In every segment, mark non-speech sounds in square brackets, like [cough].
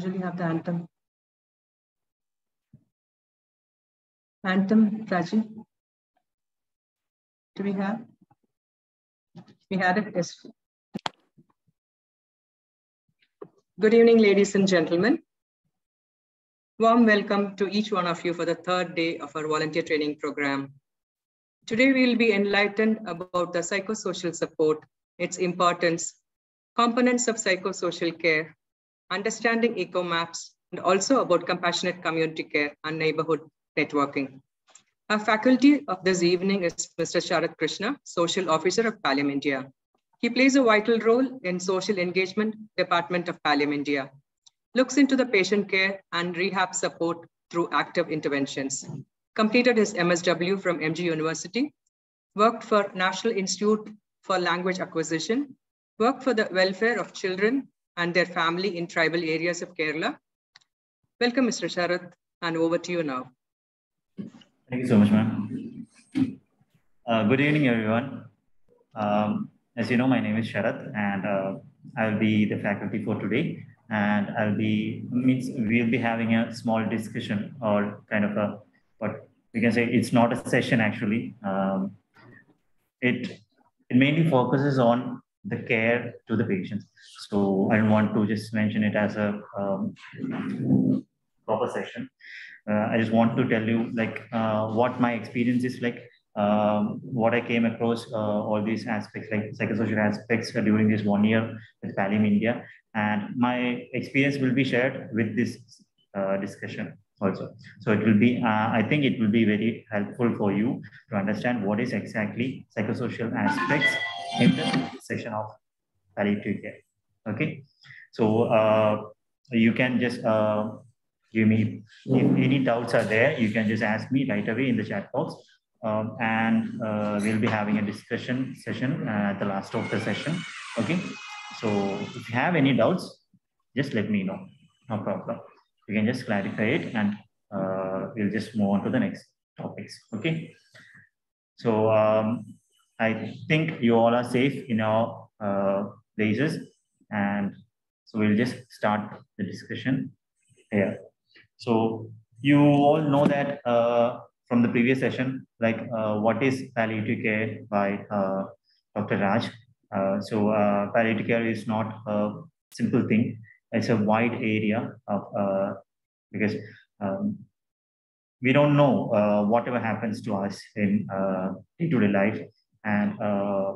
usually have the anthem. Anthem, Raji? Do we have? We had it, yes. Good evening, ladies and gentlemen. Warm welcome to each one of you for the third day of our volunteer training program. Today, we will be enlightened about the psychosocial support, its importance, components of psychosocial care, understanding eco maps, and also about compassionate community care and neighborhood networking. Our faculty of this evening is Mr. Sharath Krishna, Social Officer of Pallium India. He plays a vital role in Social Engagement Department of Pallium India looks into the patient care and rehab support through active interventions. Completed his MSW from MG University, worked for National Institute for Language Acquisition, worked for the welfare of children and their family in tribal areas of Kerala. Welcome, Mr. Sharath, and over to you now. Thank you so much, ma'am. Uh, good evening, everyone. Um, as you know, my name is Sharath, and uh, I'll be the faculty for today and I'll be means we'll be having a small discussion or kind of a what we can say it's not a session actually. Um, it it mainly focuses on the care to the patients. So I don't want to just mention it as a um, proper session. Uh, I just want to tell you like uh, what my experience is like um, what I came across uh, all these aspects, like psychosocial aspects uh, during this one year with Pallium India. And my experience will be shared with this uh, discussion also. So it will be, uh, I think it will be very helpful for you to understand what is exactly psychosocial aspects in the session of palliative care. Okay. So uh, you can just uh, give me, if any doubts are there, you can just ask me right away in the chat box. Um, and uh, we'll be having a discussion session at the last of the session. Okay. So if you have any doubts, just let me know. No problem. You can just clarify it and uh, we'll just move on to the next topics. Okay. So um, I think you all are safe in your uh, places and so we'll just start the discussion here. So you all know that uh, from the previous session, like uh, what is palliative care by uh, Dr. Raj. Uh, so uh, palliative care is not a simple thing. It's a wide area of because um, we don't know whatever happens to us in day-to-day life and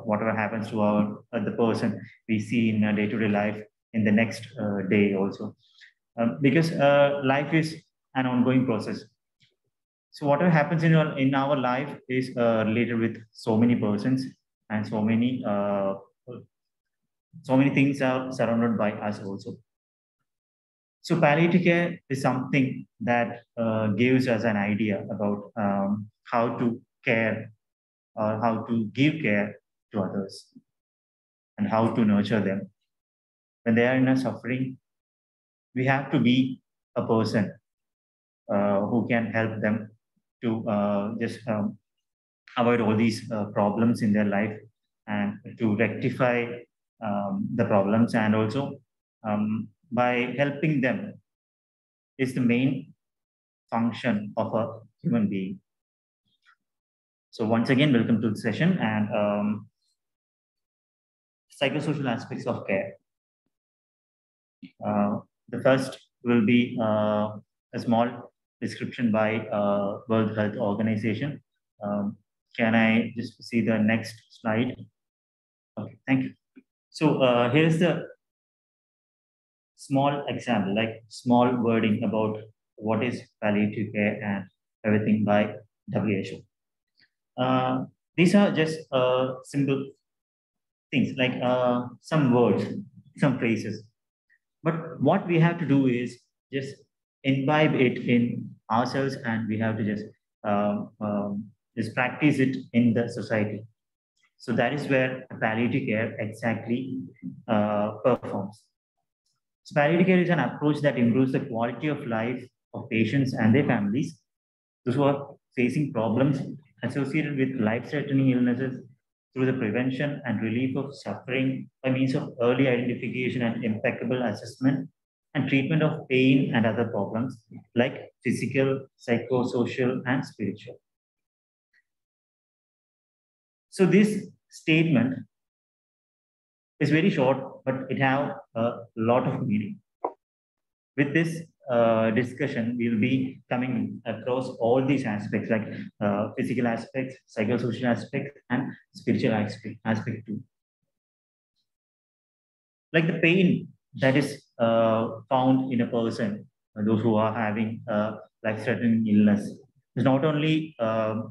whatever happens to our the person we see in day-to-day life in the next day also. Um, because life is an ongoing process. So whatever happens in our, in our life is uh, related with so many persons and so many uh, so many things are surrounded by us also. So palliative care is something that uh, gives us an idea about um, how to care or how to give care to others and how to nurture them. When they are in a suffering, we have to be a person uh, who can help them to uh, just um, avoid all these uh, problems in their life and to rectify um, the problems and also um, by helping them is the main function of a human being. So once again, welcome to the session and um, psychosocial aspects of care. Uh, the first will be uh, a small description by uh, World Health Organization. Um, can I just see the next slide? Okay, thank you. So uh, here's the small example, like small wording about what is palliative care and everything by WHO. Uh, these are just uh, simple things like uh, some words, some phrases. But what we have to do is just imbibe it in ourselves and we have to just um, um, just practice it in the society. So that is where palliative care exactly uh, performs. So palliative care is an approach that improves the quality of life of patients and their families, those who are facing problems associated with life-threatening illnesses through the prevention and relief of suffering by means of early identification and impeccable assessment and treatment of pain and other problems like physical, psychosocial, and spiritual. So this statement is very short, but it have a lot of meaning. With this uh, discussion, we'll be coming across all these aspects like uh, physical aspects, psychosocial aspects, and spiritual aspect, aspect too. Like the pain that is uh, found in a person, those who are having a life-threatening illness, is not only uh,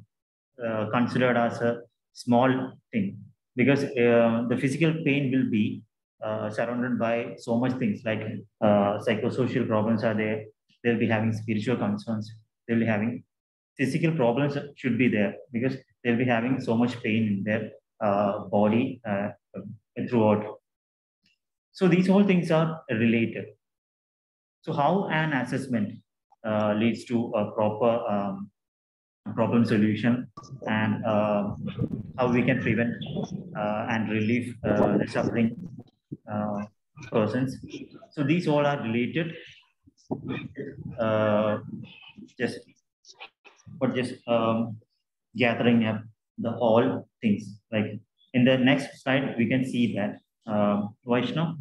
considered as a small thing, because uh, the physical pain will be uh, surrounded by so much things like uh, psychosocial problems are there. They'll be having spiritual concerns. They'll be having physical problems should be there because they'll be having so much pain in their uh, body uh, throughout. So these whole things are related. So how an assessment uh, leads to a proper um, problem solution and uh, how we can prevent and relieve the suffering persons. So these all are related. Uh, just for just um, gathering up the all things. Like in the next slide, we can see that. Uh, Vaishnav,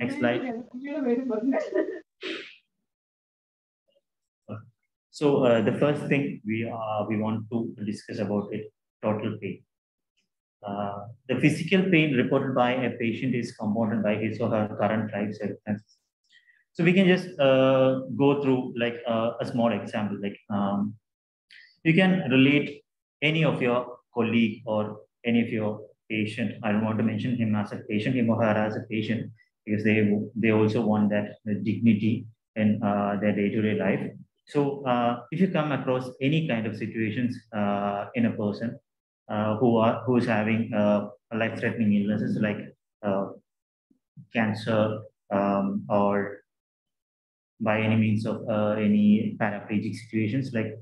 next slide. So uh, the first thing we uh, we want to discuss about it, total pain. Uh, the physical pain reported by a patient is compounded by his or her current life circumstances. So we can just uh, go through like uh, a small example, like um, you can relate any of your colleague or any of your patient. I don't want to mention him as a patient, him or her as a patient, because they they also want that dignity in uh, their day-to-day life. So uh, if you come across any kind of situations uh, in a person uh, who are who is having uh, life-threatening illnesses like uh, cancer um, or by any means of uh, any paraplegic situations like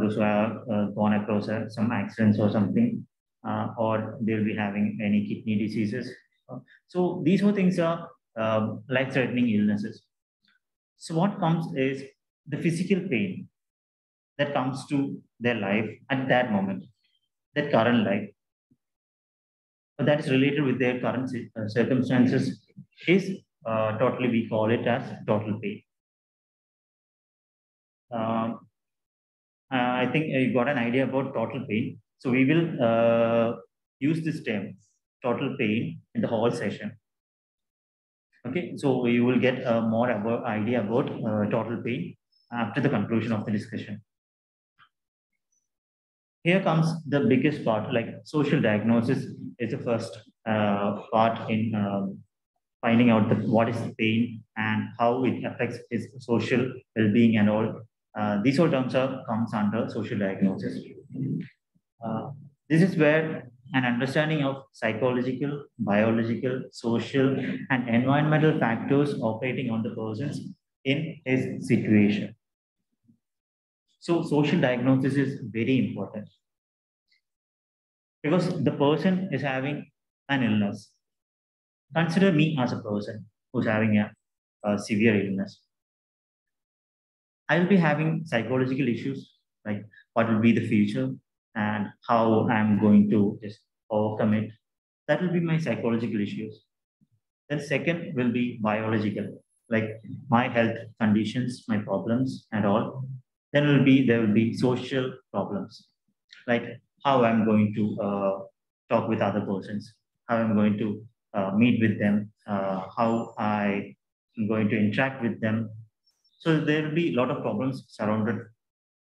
those who have gone across some accidents or something, or they'll be having any kidney diseases. so these whole things are life-threatening illnesses. So what comes is the physical pain that comes to their life at that moment, that current life, but that is related with their current uh, circumstances is uh, totally, we call it as total pain. Um, uh, I think you got an idea about total pain. So we will uh, use this term, total pain, in the whole session. Okay, so you will get a more about idea about uh, total pain after the conclusion of the discussion. Here comes the biggest part, like social diagnosis is the first uh, part in um, finding out the, what is the pain and how it affects his social well-being and all. Uh, these all terms are comes under social diagnosis. Uh, this is where an understanding of psychological, biological, social, and environmental factors operating on the persons in his situation. So social diagnosis is very important because the person is having an illness. Consider me as a person who's having a, a severe illness. I'll be having psychological issues like what will be the future and how I'm going to just overcome it. That will be my psychological issues. Then second will be biological, like my health conditions, my problems and all. Then will be there will be social problems, like how I'm going to uh, talk with other persons, how I'm going to uh, meet with them, uh, how I am going to interact with them. So there will be a lot of problems surrounded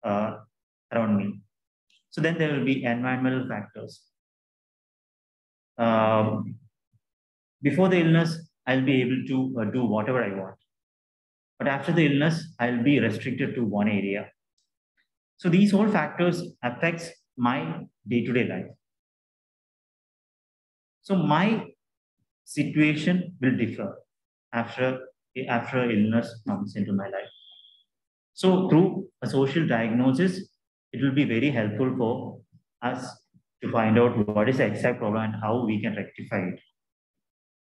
uh, around me. So then there will be environmental factors. Um, before the illness, I'll be able to uh, do whatever I want. But after the illness, I'll be restricted to one area. So these all factors affects my day-to-day life. So my situation will differ after, after illness comes into my life. So through a social diagnosis, it will be very helpful for us to find out what is the exact problem and how we can rectify it.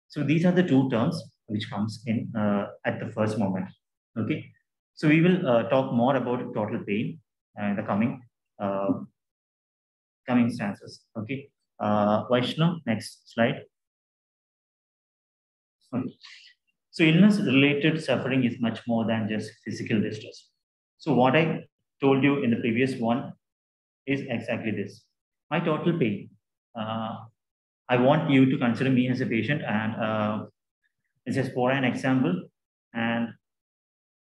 So these are the two terms, which comes in uh, at the first moment. Okay, so we will uh, talk more about total pain in the coming uh, coming stances. Okay, uh, Vaishnav, next slide. Okay. So illness-related suffering is much more than just physical distress. So what I told you in the previous one is exactly this. My total pain. Uh, I want you to consider me as a patient and uh, this is for an example. And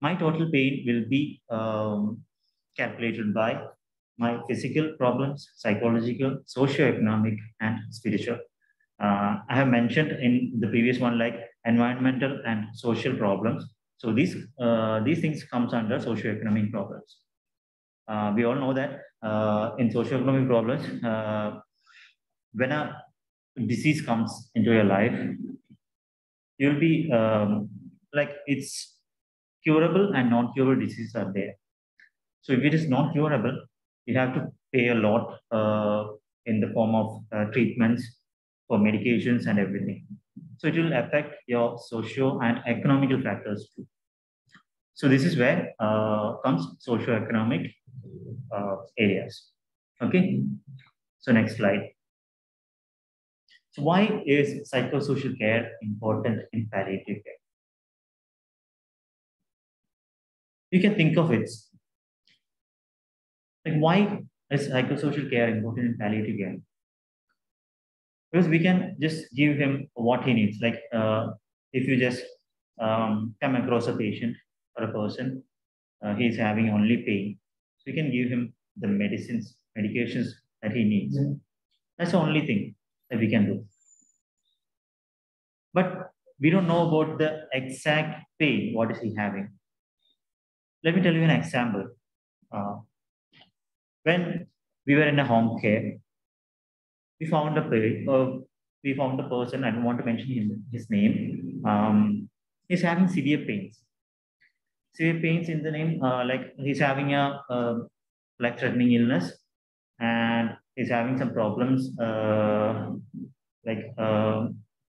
my total pain will be um, calculated by my physical problems, psychological, socio-economic, and spiritual. Uh, I have mentioned in the previous one like environmental and social problems. So these uh, these things comes under socio-economic problems. Uh, we all know that uh, in socio-economic problems, uh, when a disease comes into your life, you'll be um, like it's curable and non-curable diseases are there. So if it is not curable, you have to pay a lot uh, in the form of uh, treatments for medications and everything. So it will affect your socio and economical factors too. So this is where uh, comes socio-economic uh, areas. Okay. So next slide. So why is psychosocial care important in palliative care? You can think of it. Like why is psychosocial care important in palliative care? Because we can just give him what he needs. Like uh, if you just um, come across a patient or a person, uh, he's having only pain. So you can give him the medicines, medications that he needs. Mm -hmm. That's the only thing that we can do. But we don't know about the exact pain. What is he having? Let me tell you an example. Uh, when we were in a home care, we found a uh, we found a person. I don't want to mention his, his name. Um, he's having severe pains. Severe pains in the name, uh, like he's having a uh, life-threatening illness, and he's having some problems. Uh, like uh,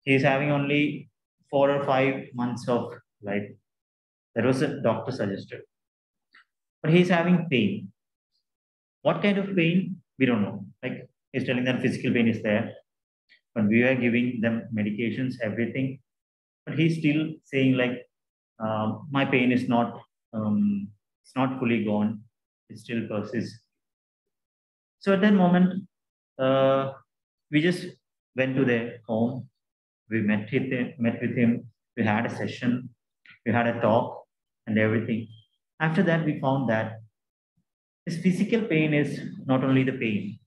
he's having only four or five months of life. That was a doctor suggested, but he's having pain. What kind of pain? We don't know. Like he's telling that physical pain is there, but we are giving them medications, everything. But he's still saying like, uh, my pain is not, um, it's not fully gone. It still persists. So at that moment, uh, we just went to their home. We met with him, met with him. We had a session. We had a talk and everything. After that, we found that his physical pain is not only the pain.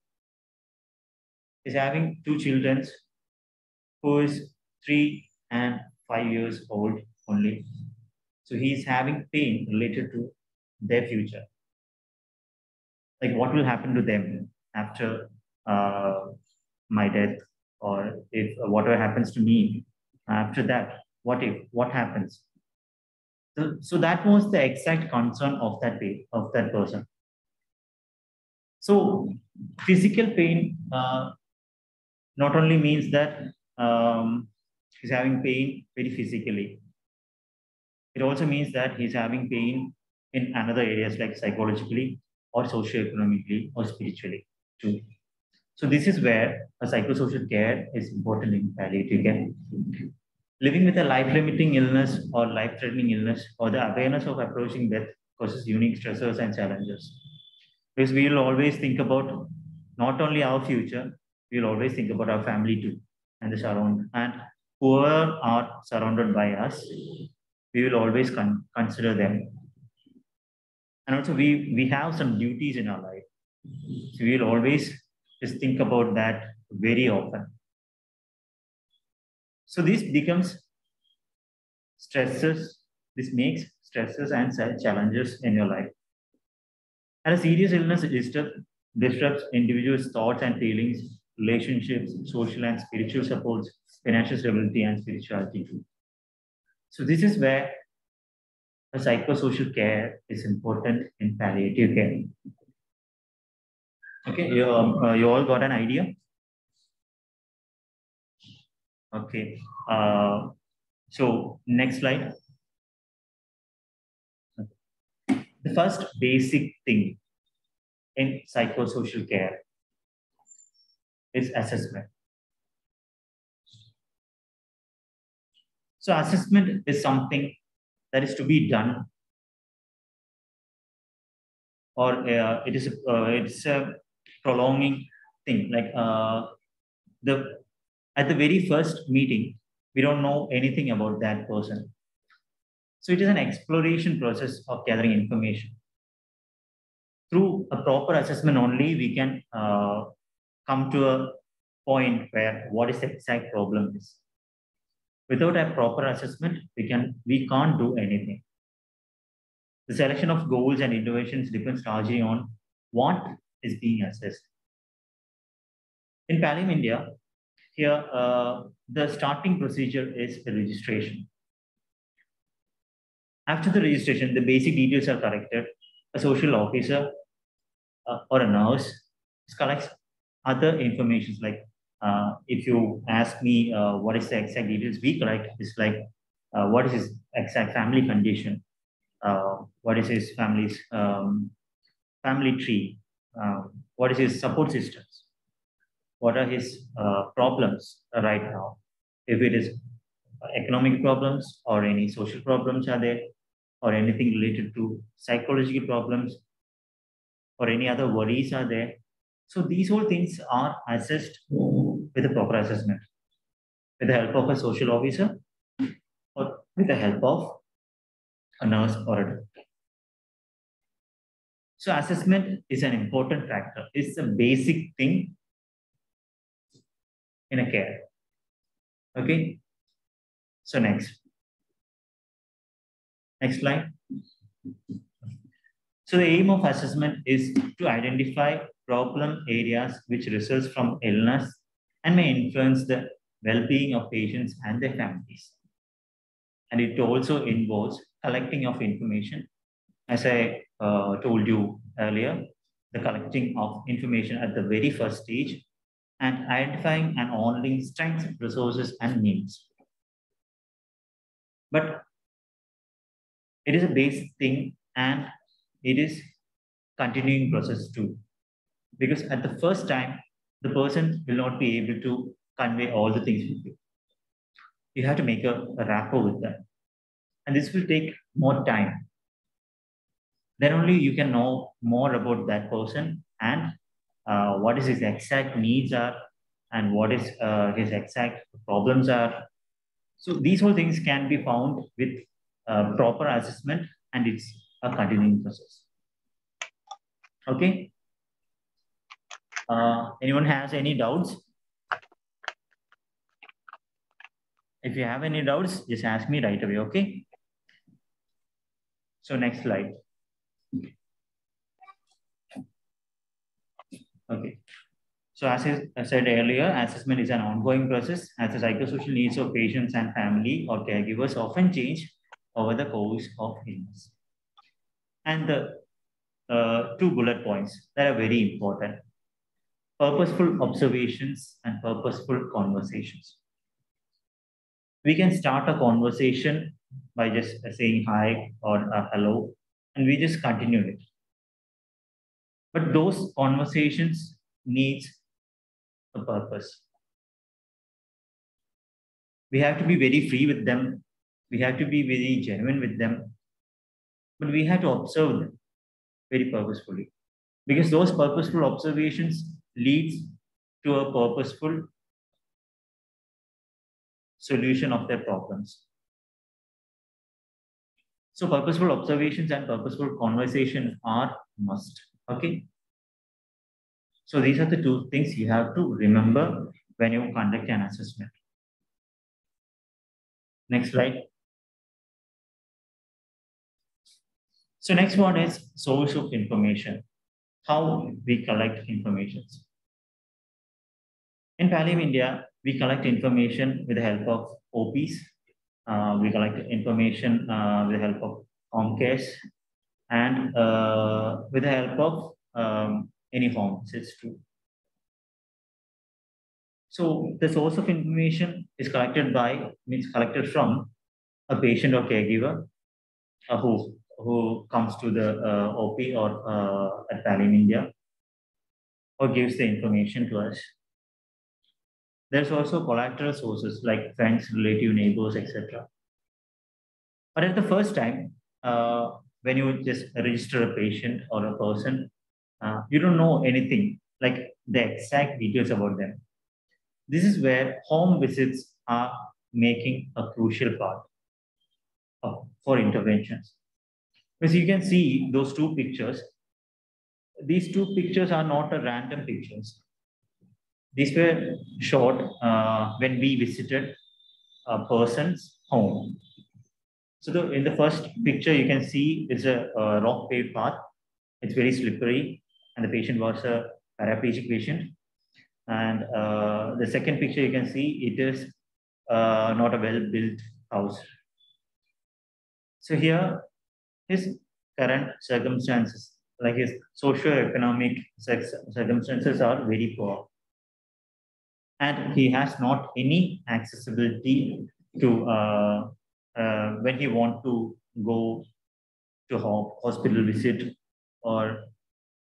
He's having two children who is three and five years old only. So he's having pain related to their future. Like what will happen to them after uh, my death or if uh, whatever happens to me after that, what if, what happens? So, so that was the exact concern of that, of that person. So physical pain uh, not only means that um, he's having pain very physically, it also means that he's having pain in another areas like psychologically or socio-economically or spiritually too. So this is where a psychosocial care is important in palliative care. Living with a life-limiting illness or life-threatening illness or the awareness of approaching death causes unique stressors and challenges because we will always think about not only our future, we will always think about our family too and the surround and whoever are surrounded by us, we will always con consider them. And also we, we have some duties in our life. So we will always just think about that very often. So this becomes stresses, this makes stresses and challenges in your life. And a serious illness disrupt, disrupts individuals' thoughts and feelings, relationships, social and spiritual supports, financial stability, and spirituality. So this is where a psychosocial care is important in palliative care. Okay, you, um, uh, you all got an idea? Okay. Uh, So next slide. The first basic thing in psychosocial care is assessment. So assessment is something that is to be done or uh, it is uh, it's a prolonging thing like uh, the at the very first meeting we don't know anything about that person so it is an exploration process of gathering information through a proper assessment only we can uh, come to a point where what is the exact problem is without a proper assessment we can we can't do anything the selection of goals and innovations depends largely on what is being assessed. In Pallium India, here uh, the starting procedure is the registration. After the registration, the basic details are collected. A social officer uh, or a nurse collects other information like uh, if you ask me uh, what is the exact details we collect, it's like uh, what is his exact family condition, uh, what is his family's um, family tree, uh, what is his support systems, what are his uh, problems right now, if it is economic problems or any social problems are there, or anything related to psychological problems, or any other worries are there. So these whole things are assessed with a proper assessment, with the help of a social officer, or with the help of a nurse or a doctor. So assessment is an important factor. It's a basic thing in a care. Okay. So next. Next slide. So the aim of assessment is to identify problem areas which results from illness and may influence the well-being of patients and their families. And it also involves collecting of information. As I uh, told you earlier, the collecting of information at the very first stage and identifying and honoring strengths, resources, and needs. But it is a basic thing and it is continuing process too. Because at the first time, the person will not be able to convey all the things with you. You have to make a, a rapport with them and this will take more time. Then only you can know more about that person and uh, what is his exact needs are and what is uh, his exact problems are. So these whole things can be found with uh, proper assessment and it's a continuing process. Okay. Uh, anyone has any doubts? If you have any doubts, just ask me right away, okay? So next slide. Okay. So as I said earlier, assessment is an ongoing process as the psychosocial needs of patients and family or caregivers often change over the course of illness. And the uh, two bullet points that are very important. Purposeful observations and purposeful conversations. We can start a conversation by just saying hi or uh, hello, and we just continue it. But those conversations needs a purpose. We have to be very free with them. We have to be very genuine with them. But we have to observe them very purposefully. Because those purposeful observations leads to a purposeful solution of their problems. So purposeful observations and purposeful conversation are must. Okay. So these are the two things you have to remember when you conduct an assessment. Next slide. So next one is source of information. How we collect information. In Pallium India, we collect information with the help of OPs, uh, we collect information uh, with the help of Comcast and uh, with the help of um, any home it's true. So the source of information is collected by, means collected from a patient or caregiver uh, who, who comes to the uh, OP or uh, at Pallium India or gives the information to us. There's also collateral sources like friends, relative, neighbors, etc. But at the first time, uh, when you just register a patient or a person, uh, you don't know anything like the exact details about them. This is where home visits are making a crucial part of, for interventions. As you can see those two pictures, these two pictures are not a random pictures. These were shot uh, when we visited a person's home. So the, in the first picture, you can see it's a, a rock paved path. It's very slippery, and the patient was a paraplegic patient. And uh, the second picture you can see, it is uh, not a well-built house. So here, his current circumstances, like his socio-economic circumstances are very poor. And he has not any accessibility to, uh, uh, when he want to go to hospital visit or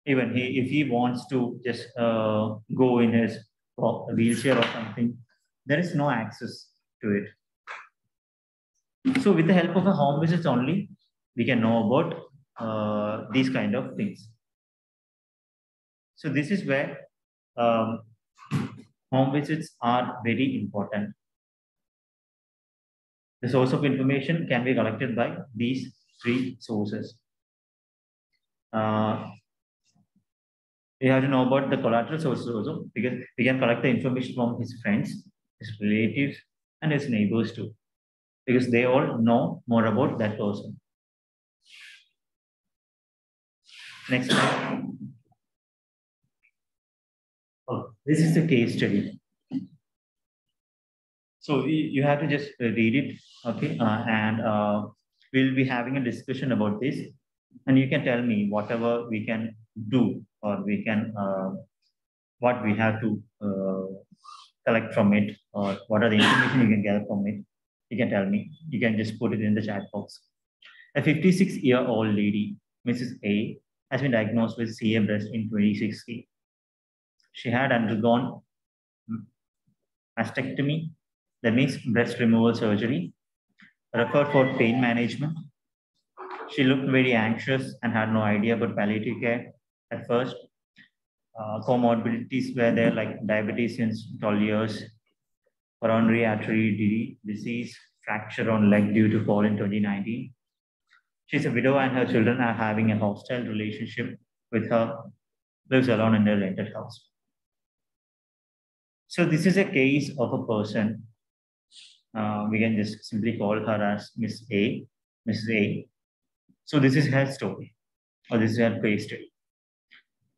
even he, if he wants to just uh, go in his wheelchair or something, there is no access to it. So with the help of a home visits only, we can know about uh, these kind of things. So this is where um, home visits are very important. The source of information can be collected by these three sources. Uh, we have to know about the collateral sources also because we can collect the information from his friends, his relatives, and his neighbors too, because they all know more about that person. Next slide. Oh, this is the case study. So you have to just read it, okay? Uh, and uh, we'll be having a discussion about this. And you can tell me whatever we can do or we can, uh, what we have to uh, collect from it or what are the information you can gather from it, you can tell me. You can just put it in the chat box. A 56 year old lady, Mrs. A, has been diagnosed with CA breast in 2016. She had undergone mastectomy, that means breast removal surgery, referred for pain management. She looked very anxious and had no idea about palliative care at first. Uh, comorbidities were there like diabetes since 12 years, coronary artery disease, fracture on leg due to fall in 2019. She's a widow and her children are having a hostile relationship with her, lives alone in a rented house. So this is a case of a person. Uh, we can just simply call her as Miss A, Mrs. A. So this is her story, or this is her case study.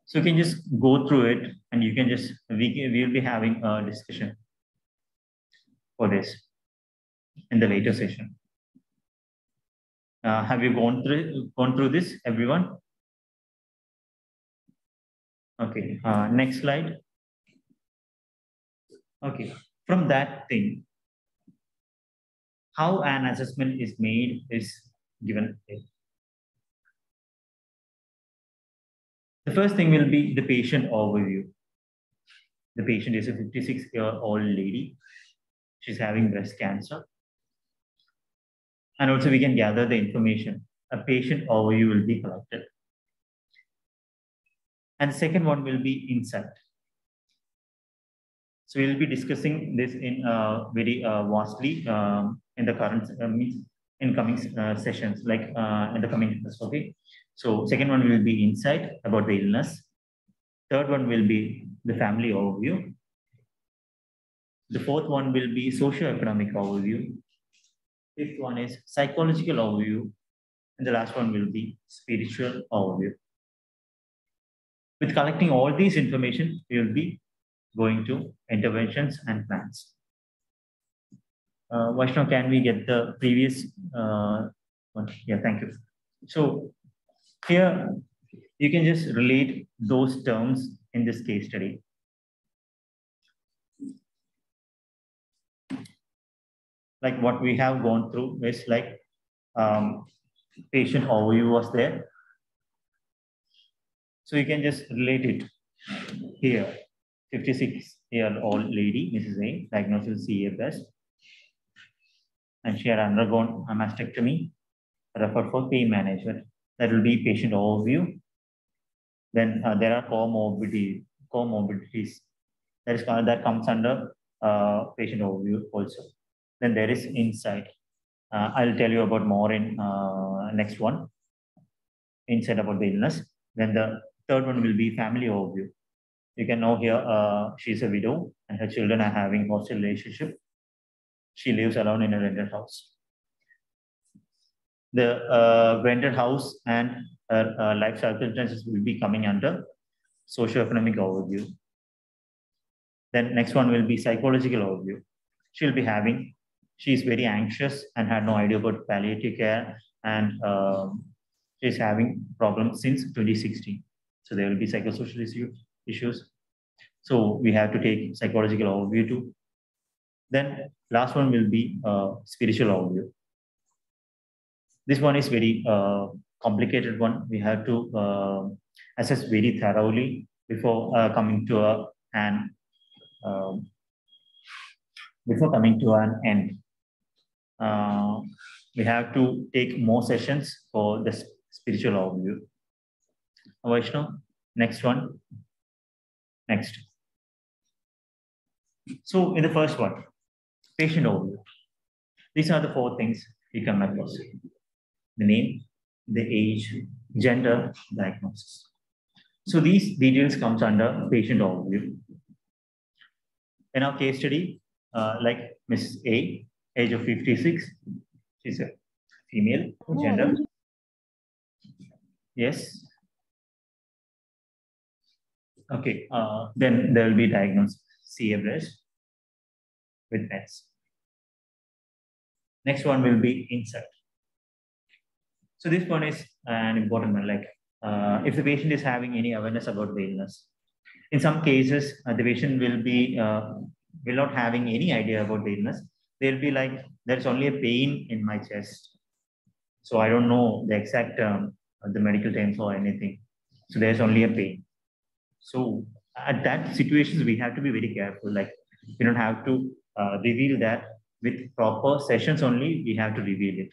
So you can just go through it, and you can just we we'll be having a discussion for this in the later session. Uh, have you gone through gone through this, everyone? Okay, uh, next slide. Okay, from that thing, how an assessment is made is given. The first thing will be the patient overview. The patient is a 56 year old lady she's having breast cancer. And also we can gather the information. A patient overview will be collected. And the second one will be insight. So we'll be discussing this in uh, very uh, vastly um, in the current uh, in coming uh, sessions, like uh, in the coming okay. So second one will be insight about the illness. Third one will be the family overview. The fourth one will be socio-economic overview. Fifth one is psychological overview. And the last one will be spiritual overview. With collecting all these information, we will be going to interventions and plans. Uh, Vaishnav, can we get the previous uh, one? Yeah, thank you. So here, you can just relate those terms in this case study. Like what we have gone through is like um, patient overview was there. So you can just relate it here. 56 year old lady, Mrs. A, diagnosed with CA breast. And she had undergone a mastectomy, referred for pain management. That will be patient overview. Then uh, there are comorbidity, comorbidities. That, is, uh, that comes under uh, patient overview also. Then there is insight. Uh, I'll tell you about more in uh, next one. Insight about the illness. Then the third one will be family overview. You can know here uh, she's a widow and her children are having hostile relationship. She lives alone in a rented house. The uh, rented house and her uh, life circumstances will be coming under socioeconomic overview. Then next one will be psychological overview. She'll be having, she's very anxious and had no idea about palliative care and um, she's having problems since 2016. So there will be psychosocial issue, issues. So we have to take psychological overview too. Then last one will be uh, spiritual overview. This one is very uh, complicated one. We have to uh, assess very thoroughly before uh, coming to a an um, before coming to an end. Uh, we have to take more sessions for the spiritual overview. Vaishnav, next one. Next. So in the first one, patient overview. These are the four things we come across. The name, the age, gender, diagnosis. So these details comes under patient overview. In our case study, uh, like Miss A, age of 56, she's a female, gender. Yes. Okay, uh, then there will be diagnosed CA breast with meds. Next one will be insight. So this one is an important one, like uh, if the patient is having any awareness about the illness. In some cases, uh, the patient will be uh, will not having any idea about the illness. They'll be like, there's only a pain in my chest. So I don't know the exact term, the medical terms or anything. So there's only a pain. So at that situations, we have to be very careful. Like we don't have to uh, reveal that with proper sessions only, we have to reveal it.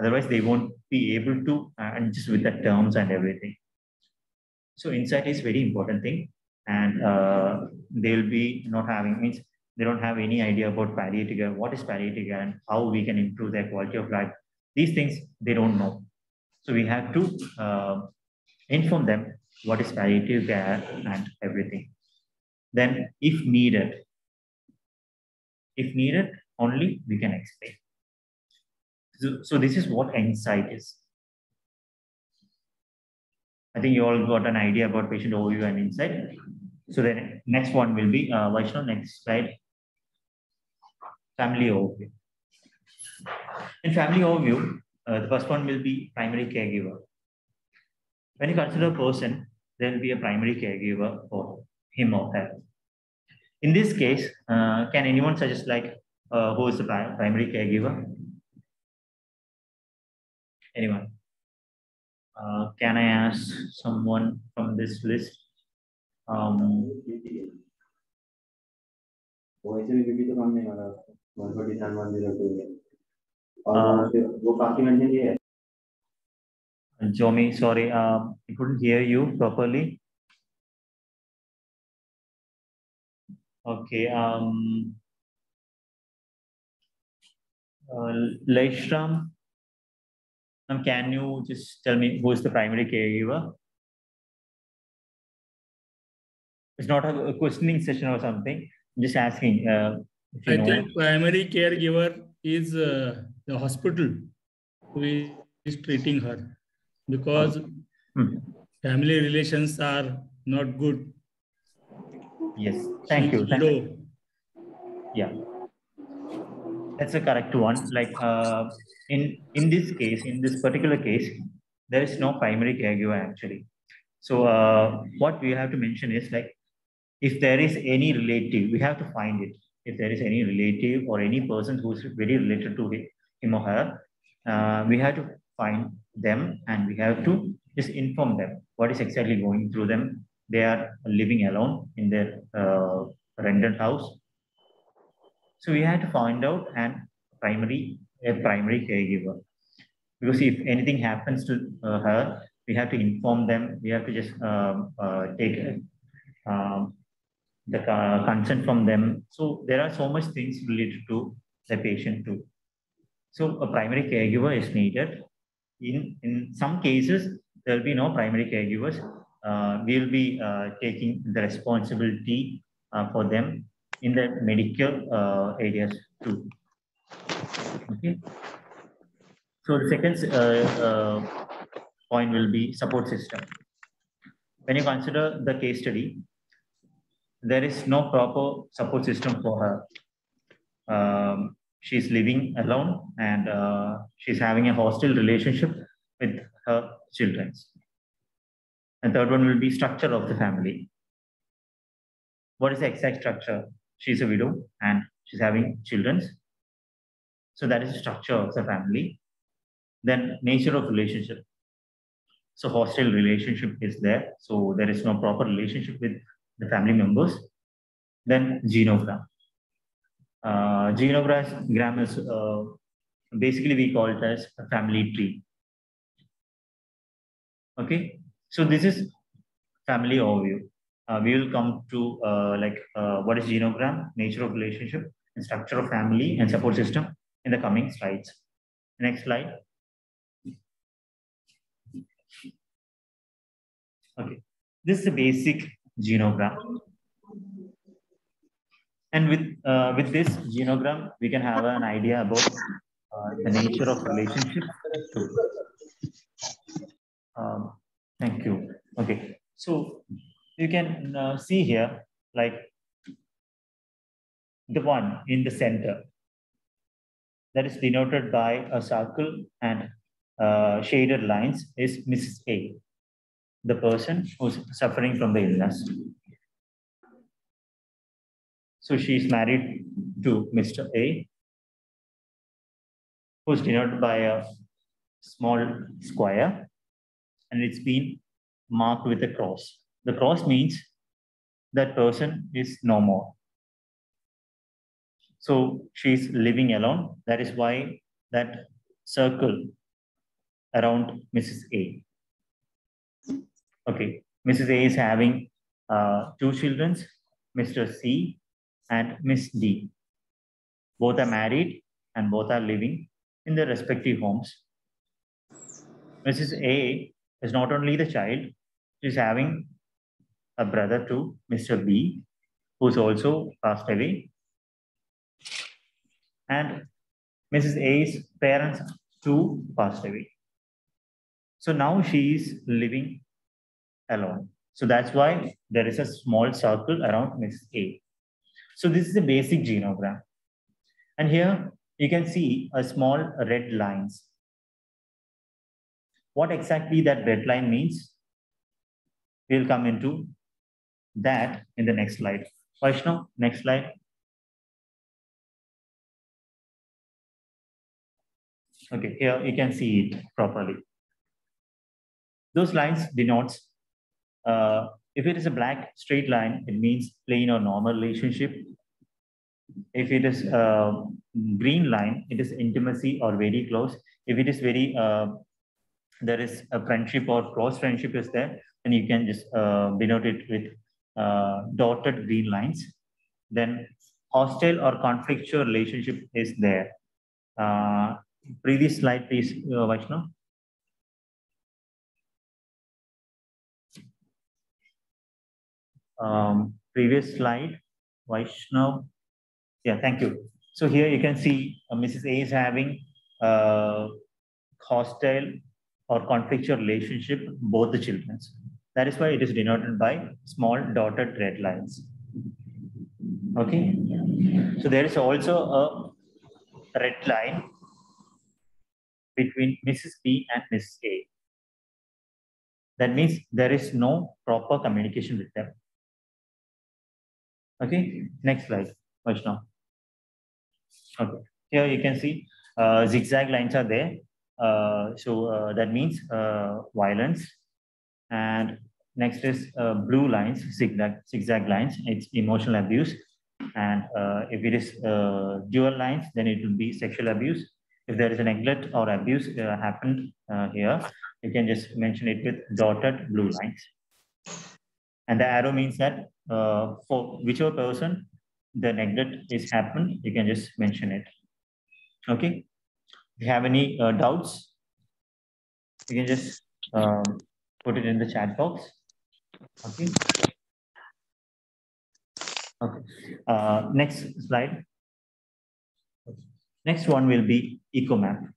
Otherwise, they won't be able to, uh, and just with the terms and everything. So insight is very important thing. And uh, they'll be not having, means they don't have any idea about palliative care, what is palliative care and how we can improve their quality of life. These things they don't know. So we have to uh, inform them what is palliative care and everything. Then if needed, if needed, only we can explain. So, so this is what insight is. I think you all got an idea about patient overview and insight. So the next one will be uh, Vaishnav, next slide. Family overview. In family overview, uh, the first one will be primary caregiver. When you consider a person, there will be a primary caregiver for him or her. In this case, uh, can anyone suggest like uh, who is the primary caregiver? Anyone? Uh, can I ask someone from this list? Um, uh, Jomi, sorry, um, I couldn't hear you properly. Okay. Um, uh, Leishram, um, can you just tell me who is the primary caregiver? It's not a, questioning session or something. I'm just asking. Uh, I think primary caregiver is uh, the hospital who is treating her because hmm. family relations are not good. Yes, thank you. Thank you. Yeah, that's a correct one. Like uh, in in this case, in this particular case, there is no primary caregiver actually. So uh, what we have to mention is like, if there is any relative, we have to find it. If there is any relative or any person who's very related to him or her, uh, we have to find them and we have to just inform them what is exactly going through them. They are living alone in their uh, rented house. So we have to find out and primary a primary caregiver because if anything happens to uh, her, we have to inform them. We have to just um, uh, take um, the uh, consent from them. So there are so much things related to the patient too. So a primary caregiver is needed. In, in some cases, there will be no primary caregivers. Uh, we will be uh, taking the responsibility uh, for them in the medical uh, areas too. Okay. So the second uh, point will be support system. When you consider the case study, there is no proper support system for her. Um, she's living alone and uh, she's having a hostile relationship with her children. And third one will be structure of the family. What is the exact structure? She's a widow and she's having children. So that is the structure of the family. Then nature of relationship. So hostile relationship is there. So there is no proper relationship with the family members. Then genogram. Uh, genogram is uh, basically we call it as a family tree. Okay, so this is family overview. Uh, we will come to uh, like uh, what is genogram, nature of relationship, and structure of family and support system in the coming slides. Next slide. Okay, this is a basic genogram. And with, uh, with this genogram, we can have an idea about uh, the nature of relationship. Um, thank you. Okay, so you can uh, see here, like the one in the center that is denoted by a circle and uh, shaded lines is Mrs. A the person who's suffering from the illness. So she's married to Mr. A, who's denoted by a small square, and it's been marked with a cross. The cross means that person is no more. So she's living alone. That is why that circle around Mrs. A. Okay, Mrs. A is having uh, two children, Mr. C and Miss D. Both are married and both are living in their respective homes. Mrs. A is not only the child, she's having a brother too, Mr. B, who's also passed away. And Mrs. A's parents too passed away. So now she is living alone. So that's why there is a small circle around Miss A. So this is a basic genogram. And here you can see a small red lines. What exactly that red line means, we'll come into that in the next slide. Vaishnav, next slide. Okay, here you can see it properly. Those lines denotes uh, if it is a black straight line, it means plain or normal relationship. If it is a green line, it is intimacy or very close. If it is very, uh, there is a friendship or close friendship is there, then you can just uh, denote it with uh, dotted green lines. Then hostile or conflictual relationship is there. Uh, previous slide, please, uh, Vaishnav. Um, previous slide, Vaishnav. Yeah, thank you. So here you can see uh, Mrs. A is having uh, hostile or conflictual relationship both the children. That is why it is denoted by small dotted red lines. Okay. So there is also a red line between Mrs. B and Mrs. A. That means there is no proper communication with them. Okay, next slide, Vaishnav. Okay. Here you can see uh, zigzag lines are there. Uh, so uh, that means uh, violence. And next is uh, blue lines, zigzag, zigzag lines. It's emotional abuse. And uh, if it is dual lines, then it will be sexual abuse. If there is a neglect or abuse happened here, you can just mention it with dotted blue lines. And the arrow means that for whichever person the neglect is happened, you can just mention it. Okay. If you have any uh, doubts, you can just um, put it in the chat box. Okay. Okay. Uh, next slide. Next one will be EcoMap.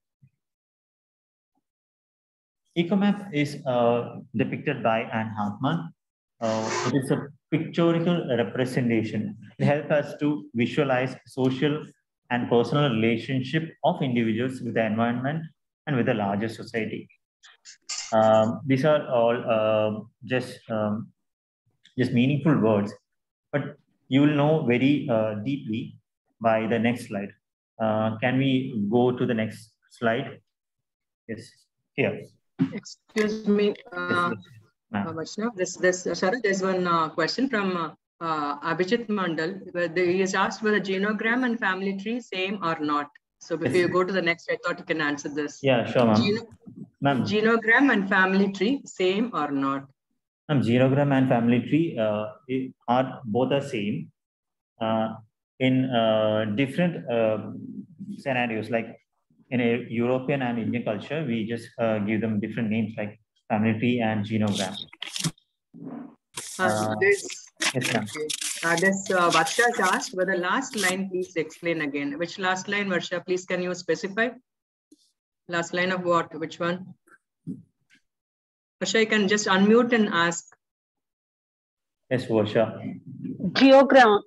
EcoMap is uh, depicted by Ann Hartman. Uh, it is a pictorial representation. It helps us to visualize social and personal relationship of individuals with the environment and with the larger society. Um, these are all uh, just um, just meaningful words, but you will know very uh, deeply by the next slide. Uh, can we go to the next slide? Yes, here. Excuse me, uh, yes, uh, this this uh, Sharath, there's one uh, question from uh, uh, Abhijit Mandal, he is asked whether genogram and family tree same or not. So if you go to the next, I thought you can answer this. Yeah, sure, ma'am. Geno ma'am. Genogram and family tree same or not? Ma'am, genogram and family tree uh, are both the same uh, in uh, different uh, scenarios. Like in a European and Indian culture, we just uh, give them different names like family tree and genogram. Uh, Yes, ma'am. Okay. Uh, this uh, Varsha has asked whether last line, please explain again. Which last line, Varsha, please can you specify? Last line of what? Which one? Varsha, you can just unmute and ask. Yes, Varsha. Geogram.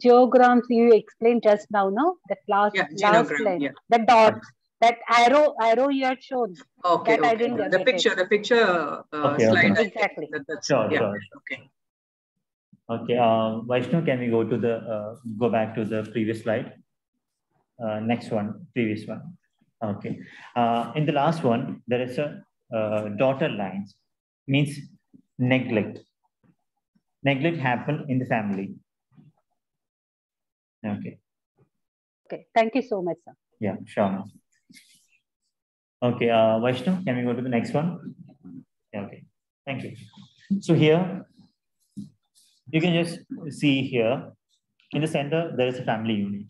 Geograms you explained just now, no? That last, yeah, last line. Yeah. The dots. That arrow, arrow you had shown. Okay. That okay. I didn't the picture, it. the picture uh, okay, slide. Okay. Exactly. That, that's, sure, yeah. sure. Okay. Okay, uh, Vaishnu, can we go to the, uh, go back to the previous slide? Uh, next one, previous one. Okay. Uh, in the last one, there is a uh, dotted lines, means neglect. Neglect happened in the family. Okay. Okay, thank you so much, sir. Yeah, sure. Okay, uh, Vaishnu, can we go to the next one? Okay, thank you. So here, you can just see here in the center, there is a family unit.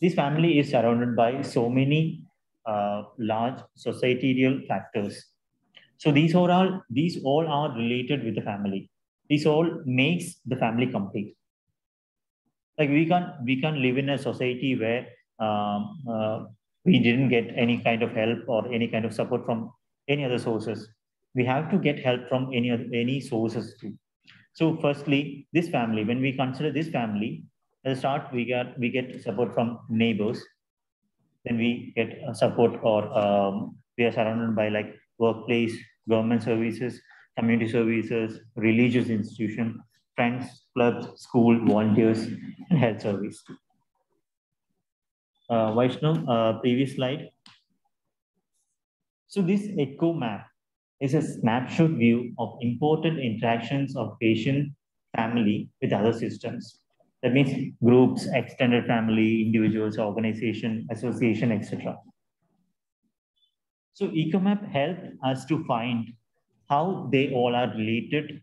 This family is surrounded by so many uh, large societal factors. So these are all these all are related with the family. This all makes the family complete. Like we can we can live in a society where um, uh, we didn't get any kind of help or any kind of support from any other sources. We have to get help from any other, any sources too. So firstly, this family, when we consider this family, at the start, we get, we get support from neighbors. Then we get support or um, we are surrounded by like workplace, government services, community services, religious institution, friends, clubs, school, volunteers, and health service. Uh, Vaishnav, uh, previous slide. So this eco map is a snapshot view of important interactions of patient family with other systems. That means groups, extended family, individuals, organization, association, etc. So EcoMap helped us to find how they all are related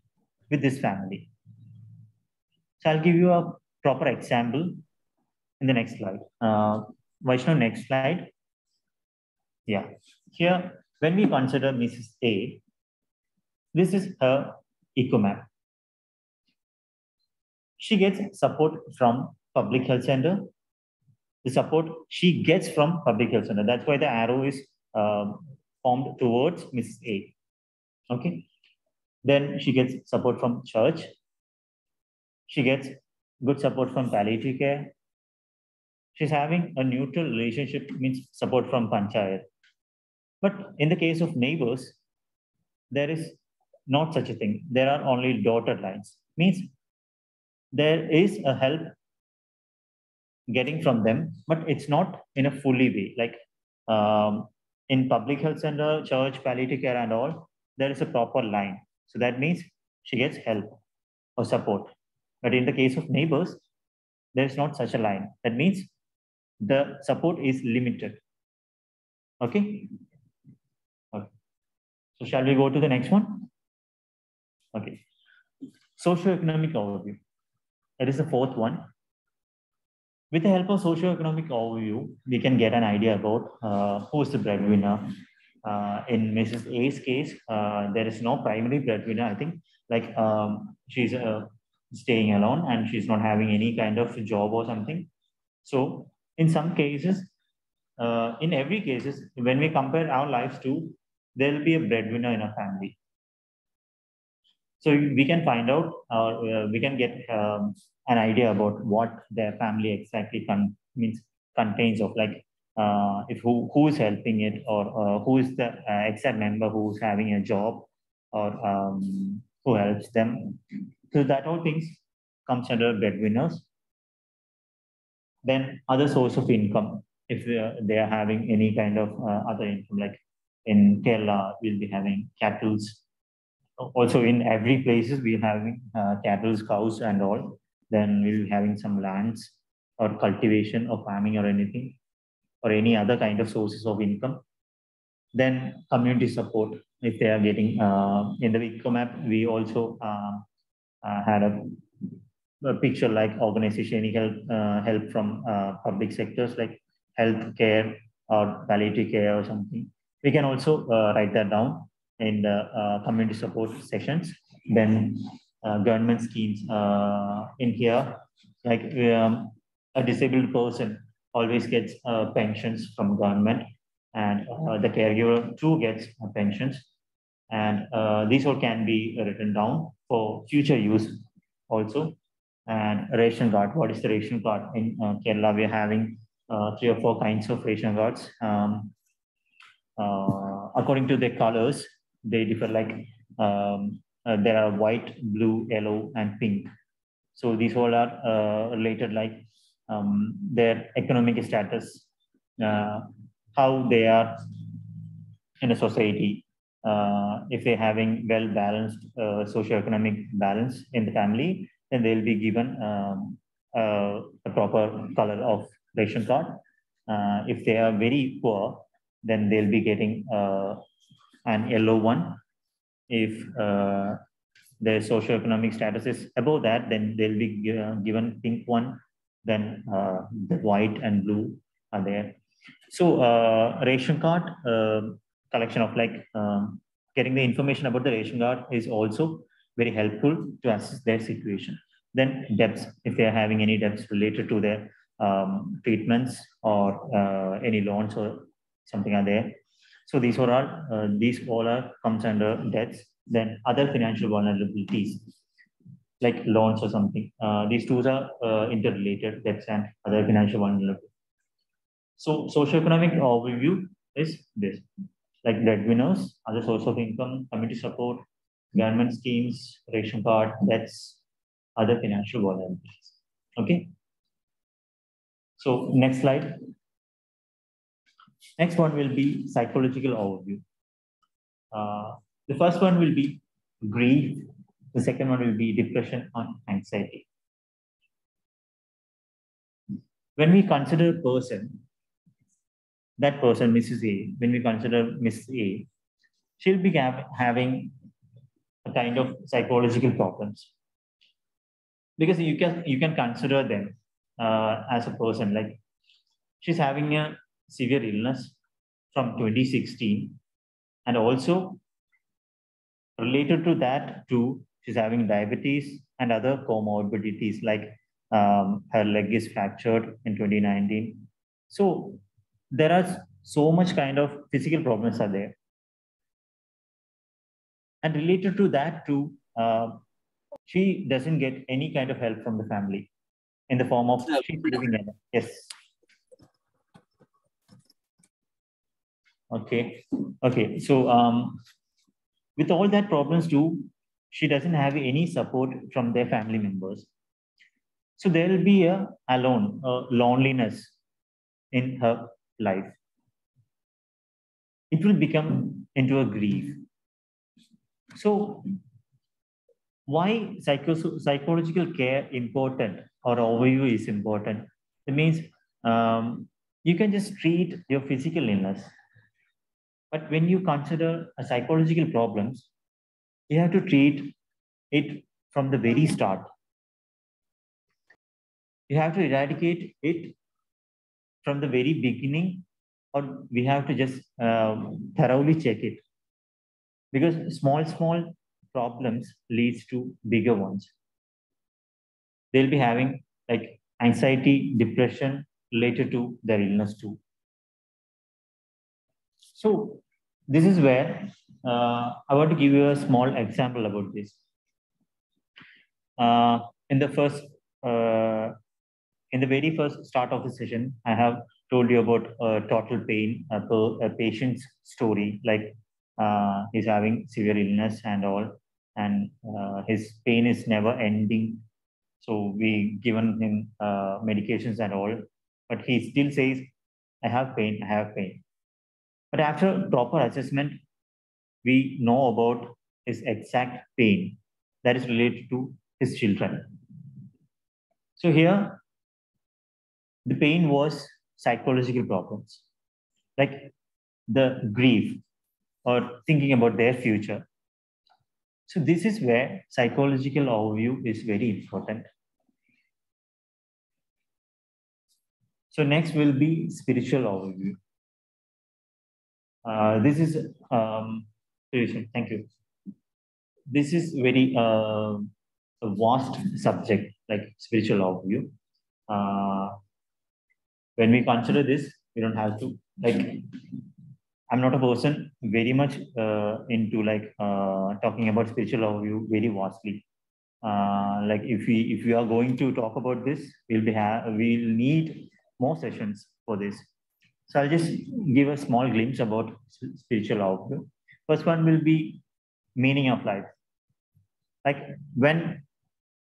with this family. So I'll give you a proper example in the next slide. Uh, Vaishnav, next slide. Yeah, here when we consider Mrs. A, this is her eco map. She gets support from public health center. The support she gets from public health center. That's why the arrow is uh, formed towards Mrs. A. Okay. Then she gets support from church. She gets good support from palliative care. She's having a neutral relationship, means support from panchayat. But in the case of neighbors, there is not such a thing. There are only dotted lines. Means there is a help getting from them, but it's not in a fully way. Like um, in public health center, church, palliative care, and all, there is a proper line. So that means she gets help or support. But in the case of neighbors, there is not such a line. That means the support is limited. Okay. okay. So shall we go to the next one? Okay. Socioeconomic overview. That is the fourth one. With the help of socioeconomic overview, we can get an idea about uh, who is the breadwinner. Uh, in Mrs. A's case, uh, there is no primary breadwinner. I think like um, she's uh, staying alone and she's not having any kind of job or something. So in some cases, uh, in every cases, when we compare our lives to, there will be a breadwinner in a family. So we can find out, or uh, we can get um, an idea about what their family exactly con- means contains of like uh, if who who is helping it or uh, who is the uh, exact member who's having a job or um, who helps them. So that all things comes under breadwinners. Then other source of income, if they are, having any kind of uh, other income, like in Kerala, we'll be having cattle. Also in every places we're having uh, cattle, cows and all then we'll be having some lands or cultivation or farming or anything or any other kind of sources of income. Then community support, if they are getting, uh, in the eco map, we also uh, uh, had a, a, picture like organization, any help, uh, help from uh, public sectors like health care or palliative care or something. We can also uh, write that down in the community support sessions. Then uh, government schemes uh, in here, like um, a disabled person always gets uh, pensions from government and the caregiver too gets pensions. And these all can be written down for future use also. And ration card, what is the ration card? In Kerala, we're having three or four kinds of ration cards. Um, uh, according to their colors, they differ like um, uh, there are white, blue, yellow, and pink. So these all are uh, related like um, their economic status, uh, how they are in a society. Uh, if they're having well-balanced uh, socio-economic balance in the family, then they'll be given um, uh, a proper color of ration card. if they are very poor, then they'll be getting an yellow one if uh, their socioeconomic status is above that, then they'll be uh, given pink one, then uh, the white and blue are there. So uh, ration card uh, collection of like um, getting the information about the ration card is also very helpful to assess their situation. Then debts, if they are having any debts related to their um, treatments or uh, any loans or something are there. So these all are uh, these all are comes under debts. Then other financial vulnerabilities like loans or something. Uh, these two are uh, interrelated debts and other financial vulnerabilities. So socioeconomic overview is this, like breadwinners, other source of income, community support, government schemes, ration card, that's other financial vulnerabilities. Okay. So next slide. Next one will be psychological overview. Uh, the first one will be grief. The second one will be depression and anxiety. When we consider a person, that person, Mrs. A, when we consider Miss A, she'll be having kind of psychological problems. Because you can you can consider them uh, as a person like she's having a severe illness from 2016 and also related to that too she's having diabetes and other comorbidities like um, her leg is fractured in 2019 so there are so much kind of physical problems are there and related to that too uh, she doesn't get any kind of help from the family in the form of she's living in yes Okay. Okay. So um, with all that problems too, she doesn't have any support from their family members. So there will be a alone, a loneliness in her life. It will become into a grief. So why psycho psychological care important or overview is important? It means um, you can just treat your physical illness. But when you consider a psychological problems, you have to treat it from the very start. You have to eradicate it from the very beginning, or we have to just um, thoroughly check it. Because small, small problems leads to bigger ones. They'll be having like anxiety, depression related to their illness too. So this is where uh, I want to give you a small example about this. Uh, in the first, uh, in the very first start of the session, I have told you about total pain, a, a patient's story, like uh, he's having severe illness and all, and uh, his pain is never ending. So we given him uh, medications and all, but he still says, "I have pain, I have pain." But after proper assessment, we know about his exact pain that is related to his children. So here, the pain was psychological problems, like the grief or thinking about their future. So this is where psychological overview is very important. So next will be spiritual overview. Uh, this is um, thank you. This is very uh, vast subject like spiritual overview. Uh, when we consider this, we don't have to like I'm not a person very much uh, into like uh, talking about spiritual overview very vastly. Uh, like if we if we are going to talk about this, we'll be ha- we'll need more sessions for this. So I'll just give a small glimpse about spiritual overview. First one will be meaning of life. Like when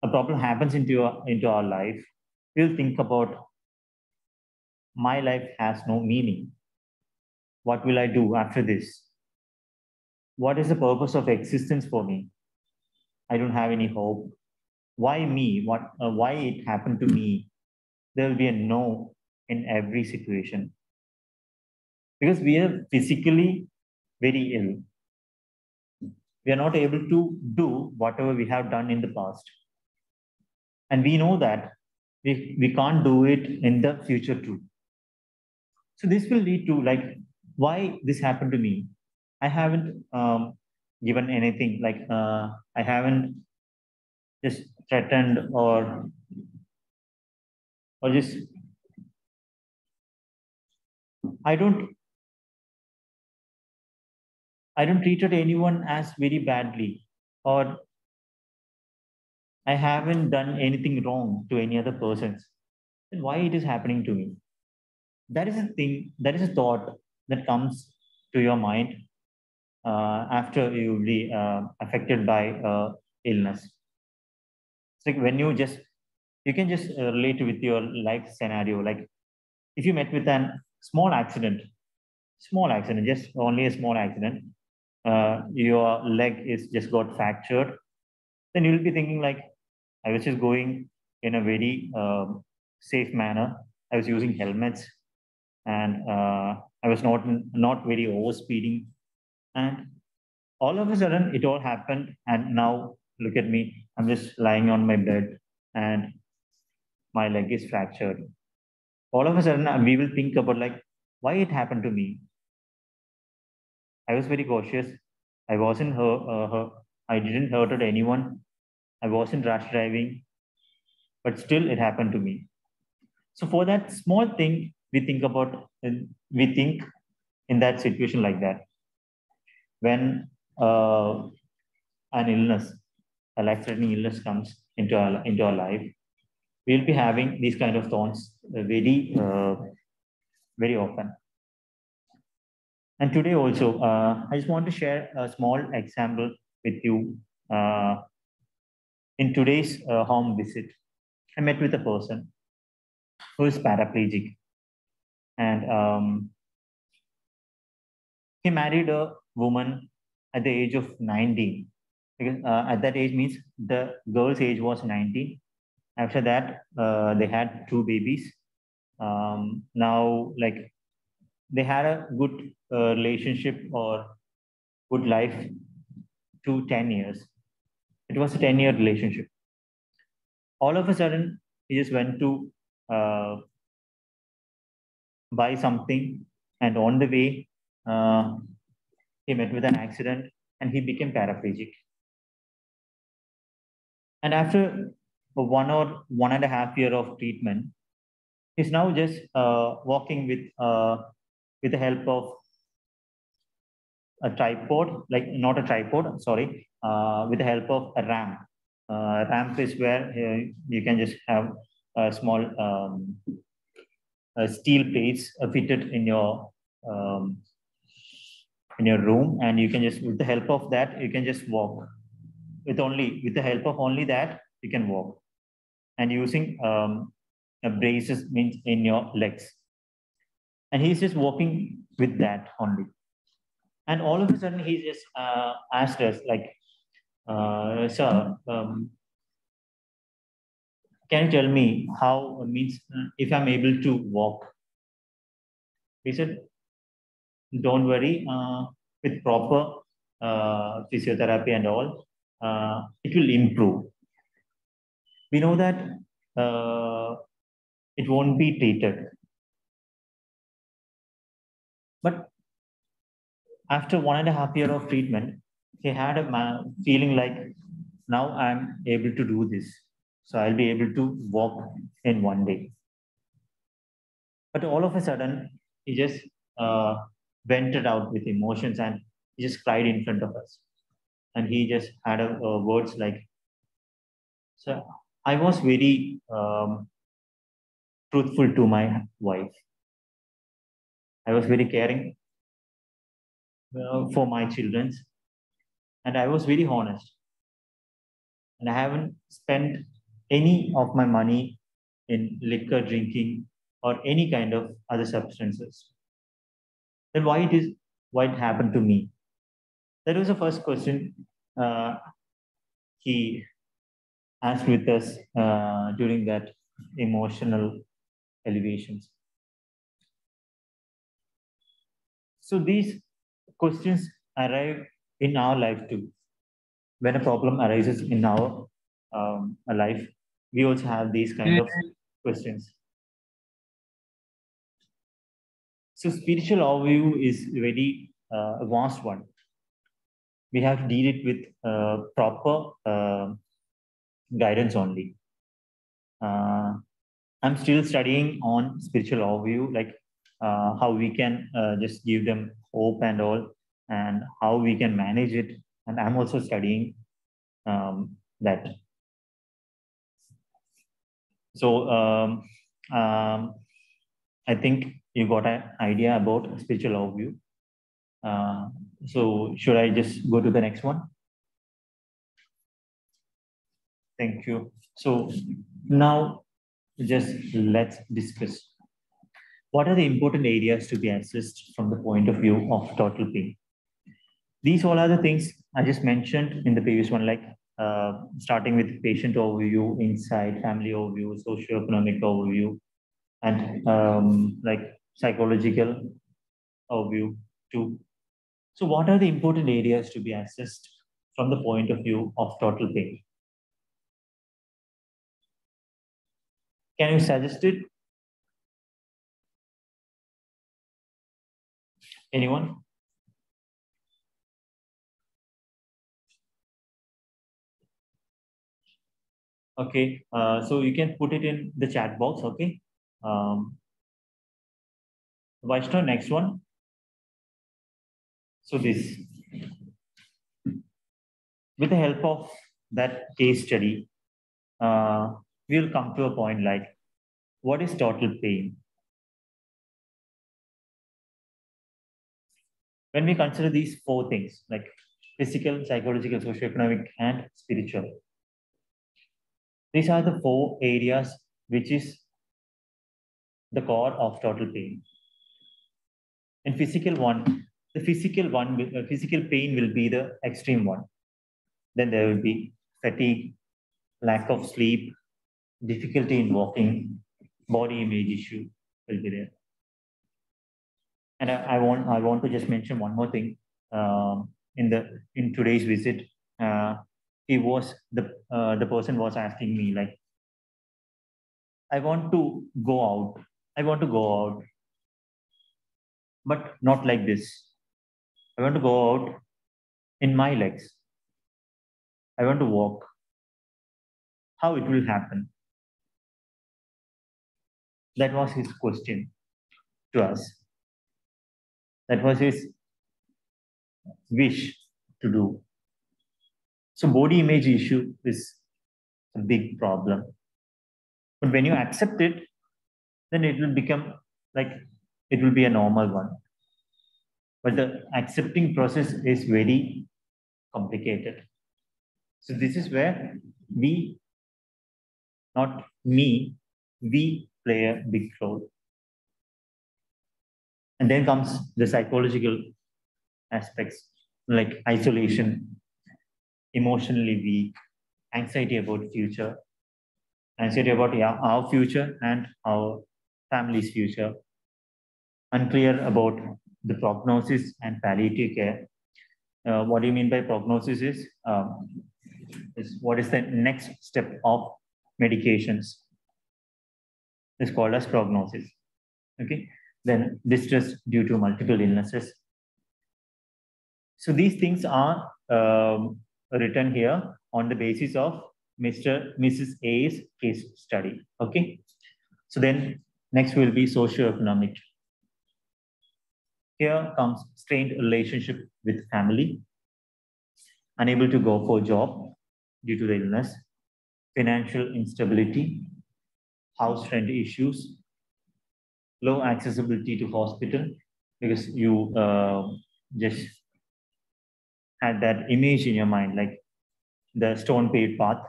a problem happens into our, into our life, we'll think about my life has no meaning what will I do after this? What is the purpose of existence for me? I don't have any hope. Why me? What? Uh, why it happened to me? There will be a no in every situation because we are physically very ill. We are not able to do whatever we have done in the past, and we know that we, we can't do it in the future too. So this will lead to like why this happened to me? I haven't um, given anything. Like uh, i haven't just threatened or or just i don't i don't treated anyone as very badly or i haven't done anything wrong to any other persons. Then why it is happening to me? That is a thing that is a thought that comes to your mind uh, after you be uh, affected by uh, illness. It's like when you just, you can just uh, relate with your life scenario. Like if you met with an small accident, small accident, just only a small accident, uh, your leg is just got fractured, then you'll be thinking like, I was just going in a very um, safe manner. I was using helmets and uh, I was not not very overspeeding, and all of a sudden it all happened, and now look at me, I'm just lying on my bed, and my leg is fractured. All of a sudden, we will think about like why it happened to me. I was very cautious. I wasn't hurt. Uh, hurt. I didn't hurt anyone. I wasn't rash driving, but still it happened to me. So for that small thing, we think about we think in that situation like that. When uh, an illness a life-threatening illness comes into our into our life we'll be having these kind of thoughts very uh, very often. And today also uh, i just want to share a small example with you uh, in today's uh, home visit. I met with a person who is paraplegic. And um, he married a woman at the age of 19. Because uh, at that age means the girl's age was 19. After that, uh, they had two babies. Um, now, like, they had a good uh, relationship or good life to 10 years. It was a 10 year relationship. All of a sudden, he just went to uh, buy something, and on the way, uh, he met with an accident and he became paraplegic. And after one or one and a half year of treatment, he's now just uh, walking with uh, with the help of a tripod, like not a tripod, sorry, uh, with the help of a ramp. Uh, ramp is where uh, you can just have a small um, steel plates fitted in your um, in your room, and you can just with the help of that you can just walk. With only with the help of only that you can walk, and using um, braces means in your legs, and he's just walking with that only. And all of a sudden, he just uh, asked us, like, uh, sir, um, can you tell me how, means, if I'm able to walk? He said, don't worry, uh, with proper uh, physiotherapy and all, uh, it will improve. We know that uh, it won't be treated. But after one and a half year of treatment, he had a feeling like now I'm able to do this. So I'll be able to walk in one day. But all of a sudden, he just uh, vented out with emotions and he just cried in front of us. And he just had a, a words like, so I was very um, truthful to my wife. I was very caring uh, for my children. And I was very honest. And I haven't spent any of my money in liquor drinking or any kind of other substances. Then why it is why it happened to me? That was the first question uh, he asked with us uh, during that emotional elevations. So these questions arrive in our life too. When a problem arises in our um, life, we also have these kind of questions. So spiritual overview is very uh, vast one. We have to deal it with uh, proper uh, guidance only. Uh, I'm still studying on spiritual overview, like uh, how we can uh, just give them hope and all, and how we can manage it. And I'm also studying um, that. So um, um, I think you got an idea about spiritual overview. Uh, so should I just go to the next one? Thank you. So now just let's discuss what are the important areas to be assessed from the point of view of total pain? These all are the things I just mentioned in the previous one, like uh, starting with patient overview, insight, family overview, socioeconomic overview, and um, like psychological overview too. So what are the important areas to be assessed from the point of view of total pain? Can you suggest it Anyone? Okay, uh, so you can put it in the chat box, okay? Um, Vaishnav, next one. So this, with the help of that case study, uh, we'll come to a point like, what is total pain? when we consider these four things like physical, psychological, socioeconomic, and spiritual, These are the four areas which is the core of total pain. In physical one, the physical one, uh, physical pain will be the extreme one. Then there will be fatigue, lack of sleep, difficulty in walking, body image issue will be there. And I, I want I want to just mention one more thing. Um, in the in today's visit, uh, he was the uh, the person was asking me like, I want to go out. I want to go out, but not like this. I want to go out in my legs. I want to walk. How it will happen? That was his question to us. That was his wish to do. So body image issue is a big problem. But when you accept it, then it will become like it will be a normal one. But the accepting process is very complicated. So this is where we, not me, we play a big role. And then comes the psychological aspects like isolation, emotionally weak, anxiety about future, anxiety about our future and our family's future, unclear about the prognosis and palliative care. Uh, what do you mean by prognosis is, um, is what is the next step of medications is called as prognosis. Okay, then distress due to multiple illnesses. So these things are um, written here on the basis of Mr. Mrs. A's case study. Okay. So then next will be socioeconomic. Here comes strained relationship with family, unable to go for job due to the illness, financial instability, house rent issues, low accessibility to hospital because you uh, just had that image in your mind, like the stone paved path,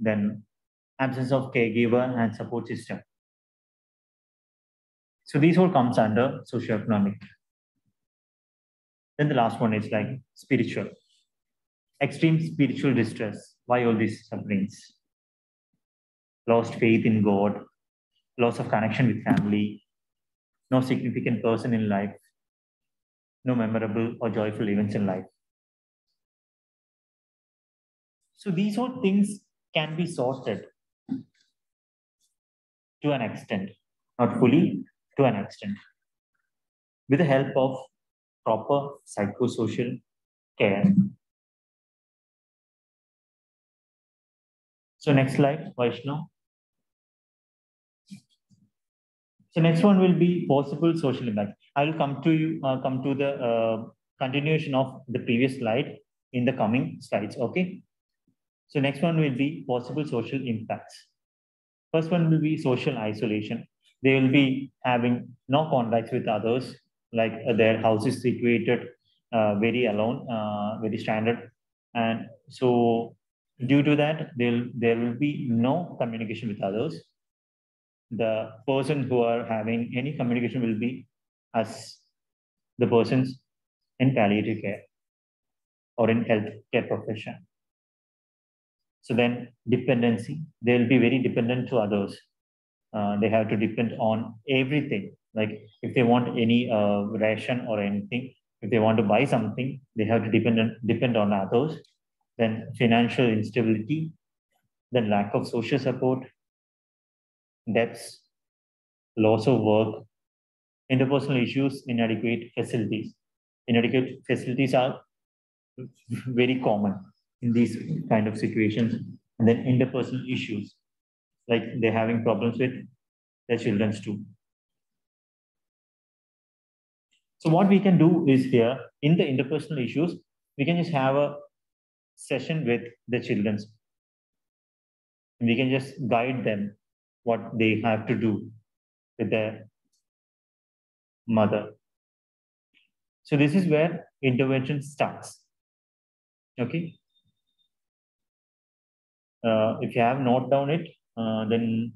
then absence of caregiver and support system. So these all comes under socioeconomic. Then the last one is like spiritual. Extreme spiritual distress. Why all these sufferings? Lost faith in God, loss of connection with family, no significant person in life, no memorable or joyful events in life. So these all things can be sorted to an extent, not fully, to an extent, with the help of proper psychosocial care. So next slide, Vaishnav. So next one will be possible social impact. I will come to you, uh, come to the uh, continuation of the previous slide in the coming slides. Okay. So next one will be possible social impacts. First one will be social isolation. They will be having no contacts with others, like uh, their house is situated uh, very alone, uh, very standard. And so due to that, there there will be no communication with others. The person who are having any communication will be us, the persons in palliative care or in health care profession. So then dependency, they'll be very dependent to others. Uh, they have to depend on everything. Like if they want any uh, ration or anything, if they want to buy something, they have to depend on, depend on others. Then financial instability, then lack of social support, debts, loss of work, interpersonal issues, inadequate facilities. Inadequate facilities are very common in these kind of situations. And then interpersonal issues, like they're having problems with their children too. So what we can do is here, in the interpersonal issues, we can just have a session with the children's. We can just guide them what they have to do with their mother. So this is where intervention starts. Okay. Uh, if you have note down it, uh, then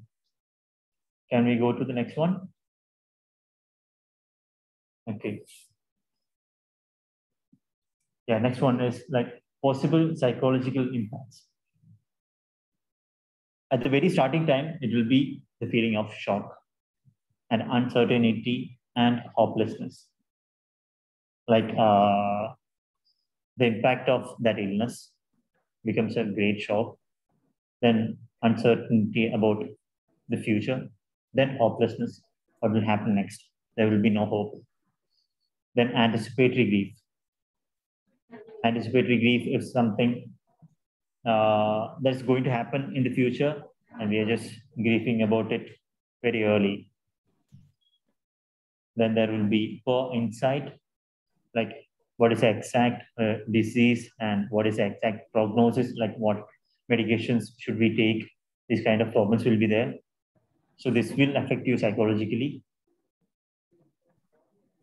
can we go to the next one? Okay. Yeah, next one is like possible psychological impacts. At the very starting time, it will be the feeling of shock and uncertainty and hopelessness. Like uh, the impact of that illness becomes a great shock, then uncertainty about the future, then hopelessness, what will happen next? There will be no hope. Then anticipatory grief. Anticipatory grief is something uh, that's going to happen in the future, and we are just grieving about it very early. Then there will be poor insight, like what is the exact uh, disease and what is the exact prognosis, like what medications should we take. These kind of problems will be there. So this will affect you psychologically.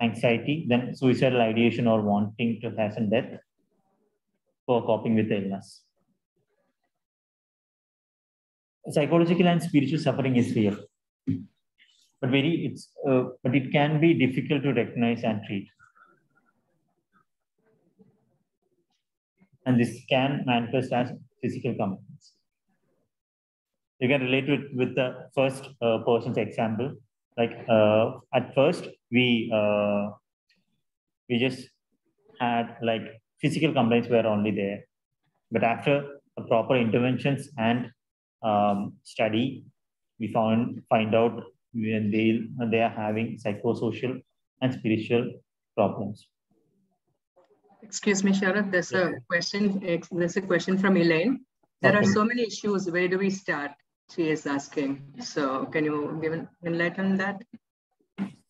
Anxiety, then suicidal ideation or wanting to hasten death for coping with the illness. Psychological and spiritual suffering is real, but very it's uh, but it can be difficult to recognize and treat. And this can manifest as physical complaints you can relate it with the first uh, person's example. Like uh, at first, we uh, we just had like physical complaints were only there, but after proper interventions and um, study, we found find out when they they are having psychosocial and spiritual problems. Excuse me, Sharath. There's a question. There's a question from Elaine. There okay. are so many issues. Where do we start? she is asking. So can you give an enlighten that?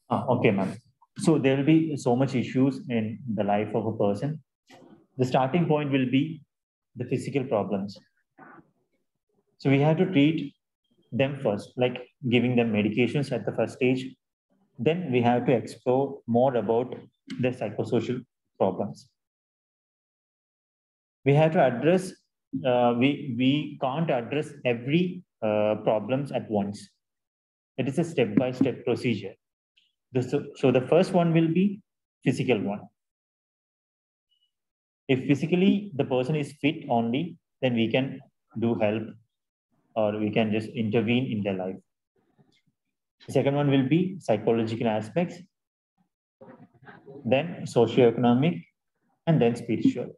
Ah, okay, ma'am. So there will be so much issues in the life of a person. The starting point will be the physical problems. So we have to treat them first, like giving them medications at the first stage. Then we have to explore more about the psychosocial problems. We have to address, uh, we, we can't address every uh, problems at once. It is a step-by-step -step procedure. so, so the first one will be physical one. If physically the person is fit only, then we can do help or we can just intervene in their life. The second one will be psychological aspects, then socioeconomic, and then spiritual.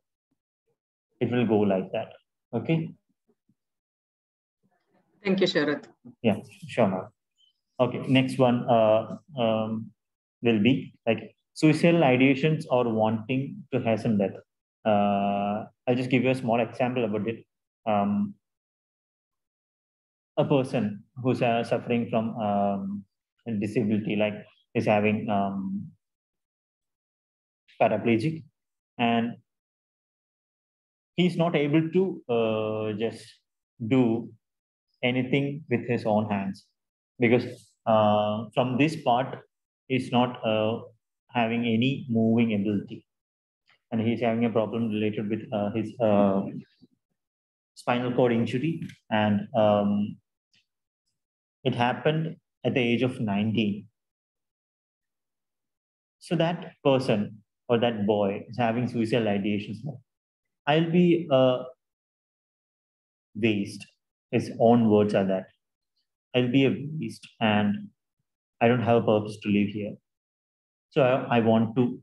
It will go like that. Okay. Thank you, Sharath. Yeah, sure, ma'am. Okay, next one uh, um, will be like suicidal ideations or wanting to hasten death. Uh, I'll just give you a small example about it. Um, a person who's uh, suffering from um, disability, like is having um, paraplegic, and he's not able to uh, just do anything with his own hands. Because uh, from this part he's not uh, having any moving ability. And he's having a problem related with uh, his uh, spinal cord injury. And um, it happened at the age of 19 so that person or that boy is having suicidal ideations i'll be a waste his own words are that I'll be a beast and I don't have a purpose to live here. So I, I want to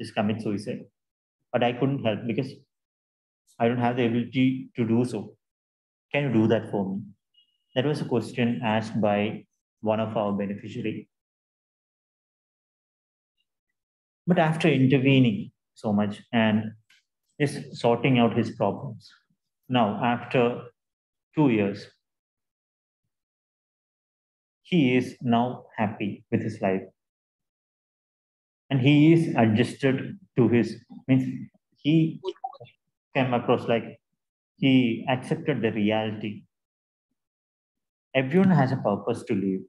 just commit suicide. But I couldn't help because I don't have the ability to do so. Can you do that for me? That was a question asked by one of our beneficiary. But after intervening so much and just sorting out his problems, now after two years. He is now happy with his life. And he is adjusted to his, means he came across like he accepted the reality. Everyone has a purpose to live.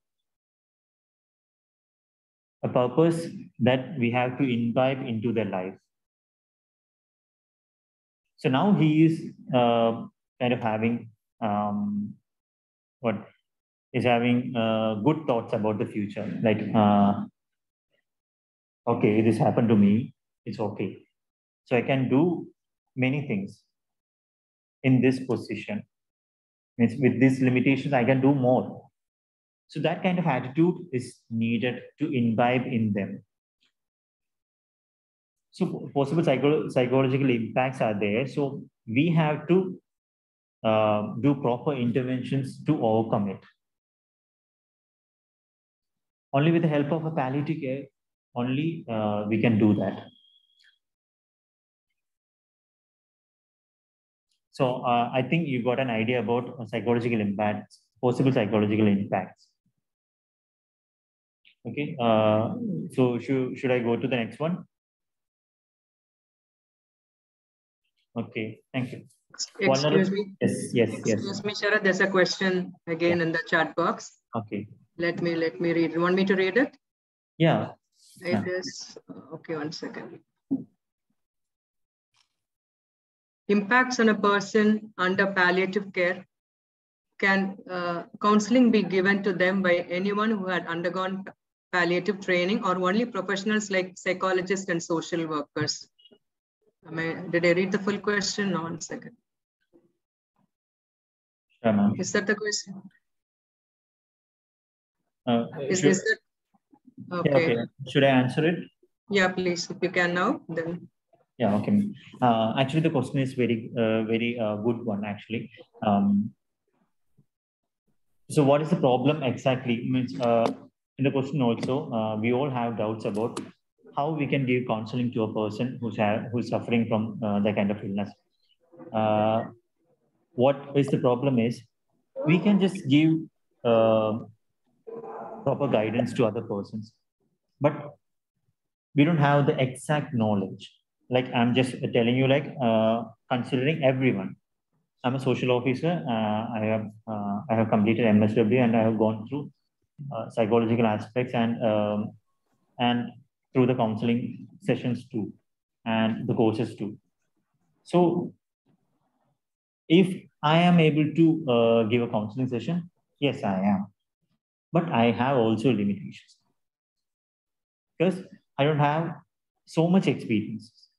A purpose that we have to imbibe into their life. So now he is uh, kind of having um, what is having uh, good thoughts about the future. Like, uh, okay, this happened to me. It's okay. So I can do many things in this position. Means with these limitations, I can do more. So that kind of attitude is needed to imbibe in them. So possible psycho psychological impacts are there. So we have to uh, do proper interventions to overcome it. Only with the help of a palliative care, only uh, we can do that. So uh, I think you got an idea about psychological impacts, possible psychological impacts. Okay, uh, so should, should I go to the next one? Okay, thank you. Excuse me. Yes, yes, yes. Excuse me, Sharath, there's a question again yeah. in the chat box. Okay. Let me, let me read. You want me to read it? Yeah. It yeah. is, okay, one second. Impacts on a person under palliative care. Can uh, counseling be given to them by anyone who had undergone palliative training or only professionals like psychologists and social workers? I, did I read the full question? No, one second. Sure, ma'am. Is that the question? Uh, is, should, is that okay. Yeah, okay? Should I answer it? Yeah, please. If you can now, then. Yeah, okay. Uh, actually, the question is very, uh, very uh, good one, actually. Um, so what is the problem exactly? Means uh, in the question also, uh, we all have doubts about how we can give counseling to a person who's, who's suffering from uh, that kind of illness. Uh, what is the problem is we can just give uh, proper guidance to other persons, but we don't have the exact knowledge. Like I'm just telling you, like uh, considering everyone. I'm a social officer. Uh, I have uh, I have completed MSW and I have gone through psychological aspects and um, and through the counseling sessions too and the courses too. So if I am able to uh, give a counseling session, yes, I am. But I have also limitations because I don't have so much experience.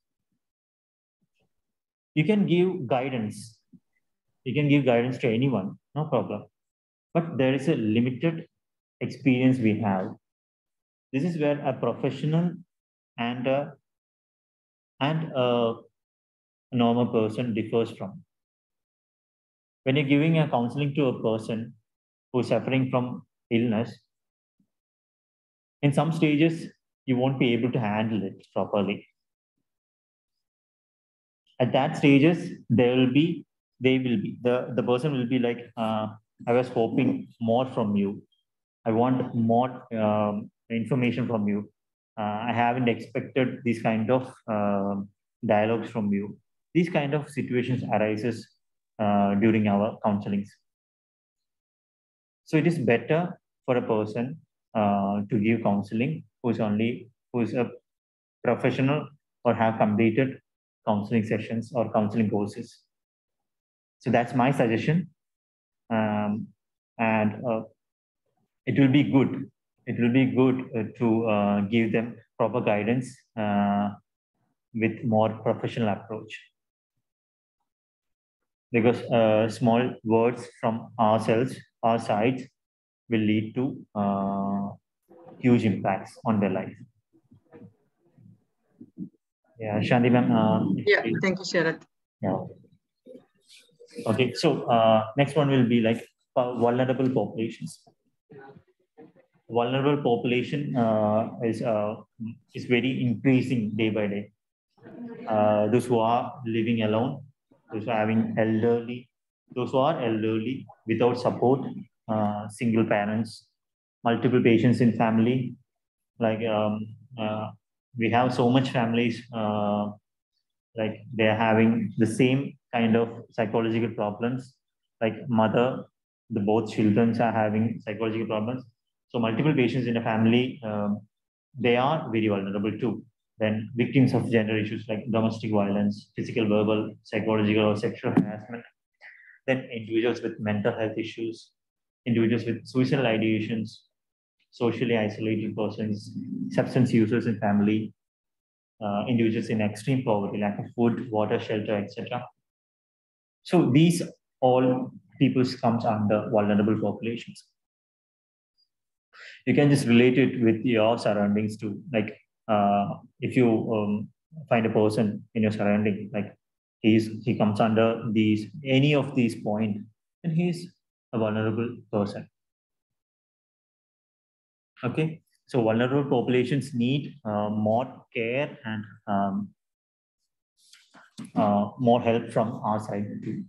You can give guidance. You can give guidance to anyone, no problem. But there is a limited experience we have this is where a professional and a, and a normal person differs from. When you're giving a counseling to a person who's suffering from illness, in some stages, you won't be able to handle it properly. At that stages, there will be, they will be, the, the person will be like, uh, I was hoping more from you. I want more um, information from you. Uh, I haven't expected these kind of uh, dialogues from you. These kind of situations arises uh, during our counselings. So it is better for a person to give counseling who's only who's a professional or have completed counseling sessions or counseling courses. So that's my suggestion. Um, and uh, it will be good it will be good uh, to uh, give them proper guidance uh, with more professional approach. Because uh, small words from ourselves, our sides, will lead to uh, huge impacts on their life. Yeah, Shanti ma'am. Uh, yeah, thank you, Sharath. Yeah. Okay, so next one will be like vulnerable populations vulnerable population uh, is uh, is very increasing day by day. Uh, those who are living alone, those who are having elderly, those who are elderly without support, uh, single parents, multiple patients in family. Like um, uh, we have so much families, uh, like they are having the same kind of psychological problems. Like mother, the both children are having psychological problems so multiple patients in a family, um, they are very vulnerable too. Then victims of gender issues like domestic violence, physical, verbal, psychological, or sexual harassment, then individuals with mental health issues, individuals with suicidal ideations, socially isolated persons, substance users in family, uh, individuals in extreme poverty, lack of food, water, shelter, etc. So these all peoples comes under vulnerable populations. You can just relate it with your surroundings too. Like uh, if you um, find a person in your surrounding, like he's he comes under these any of these point, and he's a vulnerable person. Okay, so vulnerable populations need uh, more care and um, uh, more help from our side too.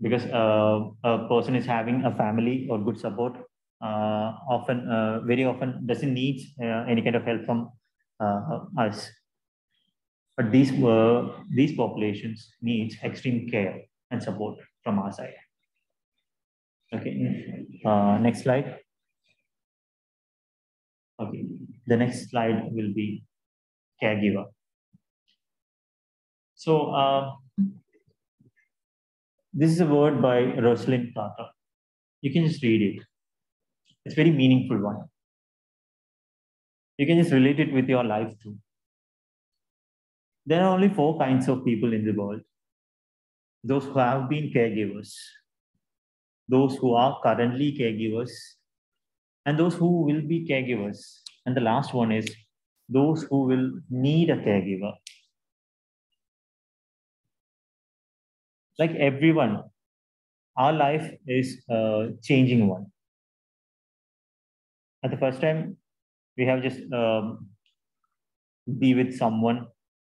Because uh, a person is having a family or good support, often, uh, very often doesn't need uh, any kind of help from us. But these were these populations needs extreme care and support from our side. Okay, next slide. Okay, the next slide will be caregiver. So uh, this is a word by Rosalynn Carter. You can just read it. It's very meaningful one. You can just relate it with your life too. There are only four kinds of people in the world. Those who have been caregivers, those who are currently caregivers, and those who will be caregivers. And the last one is those who will need a caregiver. Like everyone, our life is a changing one. At the first time, we have just um, be with someone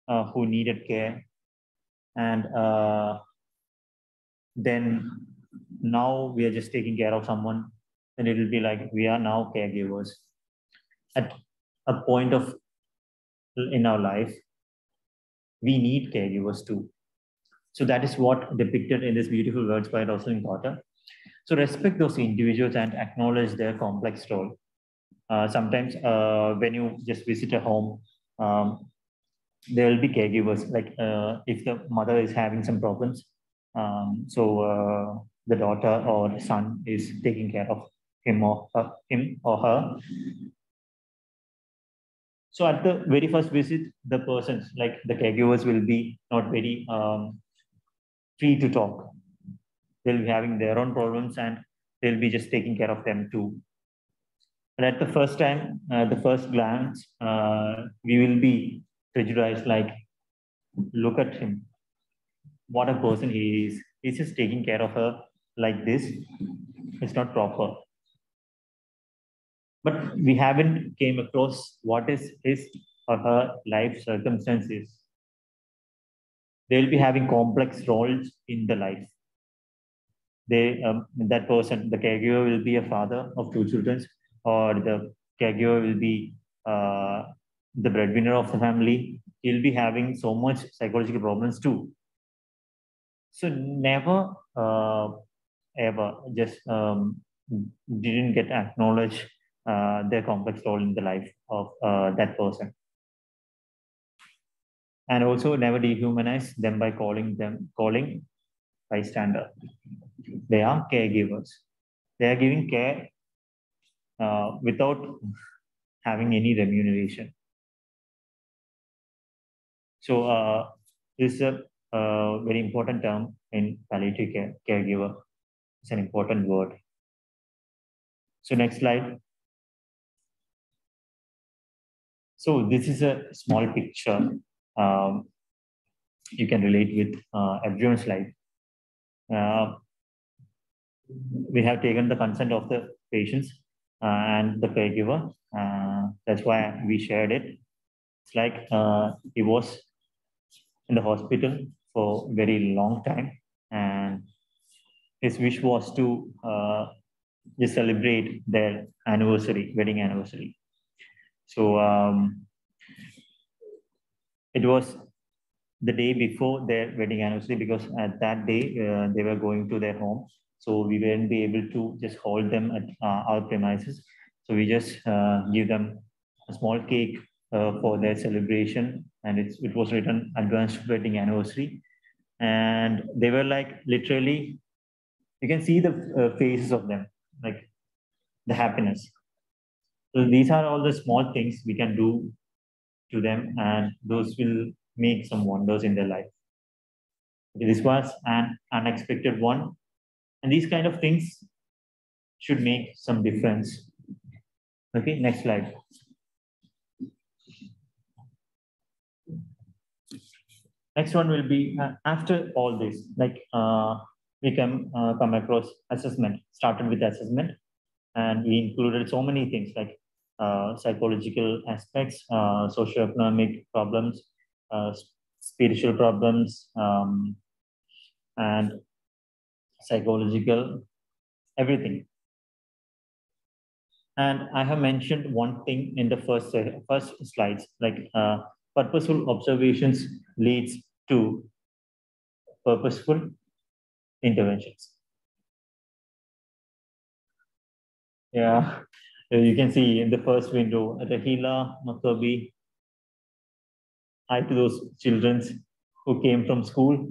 uh, who needed care, and uh, then now we are just taking care of someone and it will be like we are now caregivers. At a point of in our life, we need caregivers too. So that is what depicted in this beautiful words by Rosalynn Carter. So respect those individuals and acknowledge their complex role. Uh, sometimes uh, when you just visit a home, um, there will be caregivers. Like uh, if the mother is having some problems, um, so uh, the daughter or son is taking care of him or her, him or her. So at the very first visit, the persons like the caregivers will be not very um, free to talk. They'll be having their own problems and they'll be just taking care of them too. But at the first time, uh, the first glance, uh, we will be prejudiced like, look at him. What a person he is. He's just taking care of her like this. It's not proper but we haven't came across what is his or her life circumstances. They'll be having complex roles in the life. They, um, that person, the caregiver will be a father of two children, or the caregiver will be uh, the breadwinner of the family. He'll be having so much psychological problems too. So never, uh, ever, just um, didn't get acknowledged uh, their complex role in the life of uh, that person. And also never dehumanize them by calling them calling bystander. They are caregivers. They are giving care uh, without having any remuneration. So uh, this is a, a very important term in palliative care, caregiver. It's an important word. So next slide. So this is a small picture. Um, you can relate with uh, everyone's life. Uh, we have taken the consent of the patients uh, and the caregiver. Uh, that's why we shared it. It's like uh, he was in the hospital for a very long time, and his wish was to uh, just celebrate their anniversary, wedding anniversary. So um, it was the day before their wedding anniversary because at that day uh, they were going to their home. So we weren't be able to just hold them at uh, our premises. So we just uh, give them a small cake uh, for their celebration, and it's, it was written advanced wedding anniversary. and they were like literally, you can see the faces of them, like the happiness. So these are all the small things we can do to them, and those will make some wonders in their life. This was an unexpected one, and these kind of things should make some difference. Okay, next slide. Next one will be uh, after all this, like uh, we can uh, come across assessment, started with assessment, and we included so many things like uh, psychological aspects, uh, socioeconomic problems, uh, spiritual problems, um, and psychological, everything. And I have mentioned one thing in the first first slides, like uh, purposeful observations leads to purposeful interventions. Yeah, you can see in the first window, Rahila Makabi, hi to those children who came from school.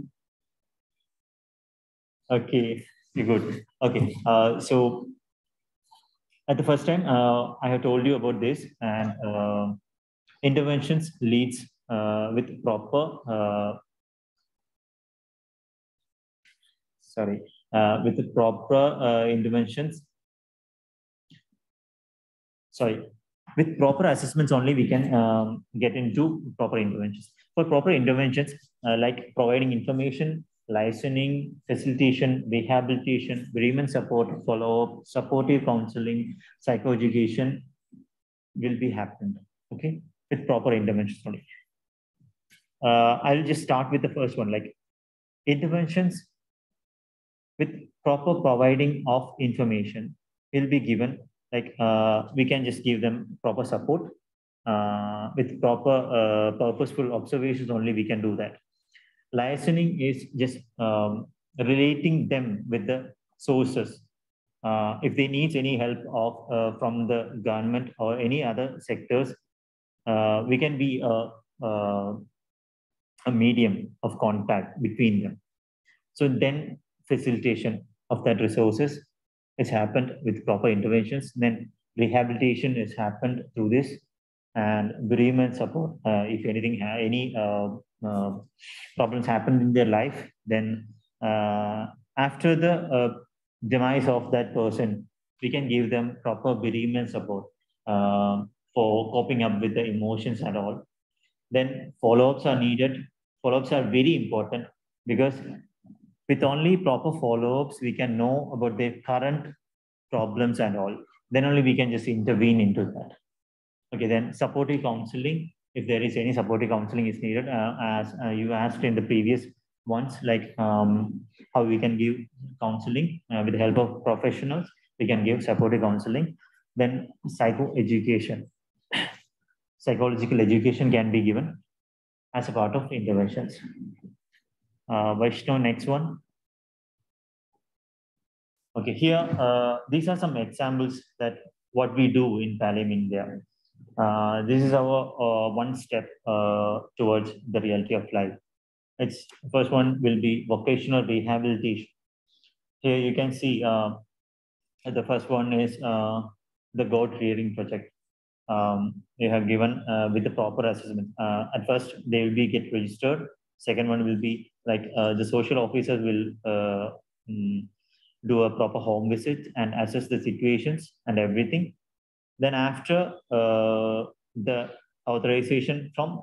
Okay, good. Okay, uh, so at the first time, uh, I have told you about this and uh, interventions leads uh, with proper, uh, sorry, uh, with the proper interventions. Sorry, with proper assessments only we can um, get into proper interventions. For proper interventions, like providing information listening, facilitation, rehabilitation, bereavement support, follow-up, supportive counseling, psychoeducation will be happened, okay, with proper interventions only. Uh, I'll just start with the first one, like interventions with proper providing of information will be given, like uh, we can just give them proper support uh, with proper uh, purposeful observations only we can do that listening is just um, relating them with the sources. Uh, if they need any help of uh, from the government or any other sectors, uh, we can be a, a, a medium of contact between them. So then facilitation of that resources has happened with proper interventions. Then rehabilitation has happened through this and bereavement support. Uh, if anything, any uh, uh, problems happen in their life, then uh, after the uh, demise of that person, we can give them proper bereavement support for coping up with the emotions and all. Then follow-ups are needed. Follow-ups are very important because with only proper follow-ups, we can know about their current problems and all. Then only we can just intervene into that. Okay, then supportive counseling if there is any supportive counseling is needed, uh, as uh, you asked in the previous ones, like um, how we can give counseling uh, with the help of professionals, we can give supportive counseling. Then psychoeducation, [coughs] psychological education can be given as a part of interventions. Uh, Vaishnav, next one. Okay, here, uh, these are some examples that what we do in Pallium India. Uh, this is our uh, one step uh, towards the reality of life. Its first one will be vocational rehabilitation. Here you can see uh, the first one is the goat rearing project. Um, they have given with the proper assessment. at first, they will be get registered. Second one will be like the social officers will mm, do a proper home visit and assess the situations and everything then after uh, the authorization from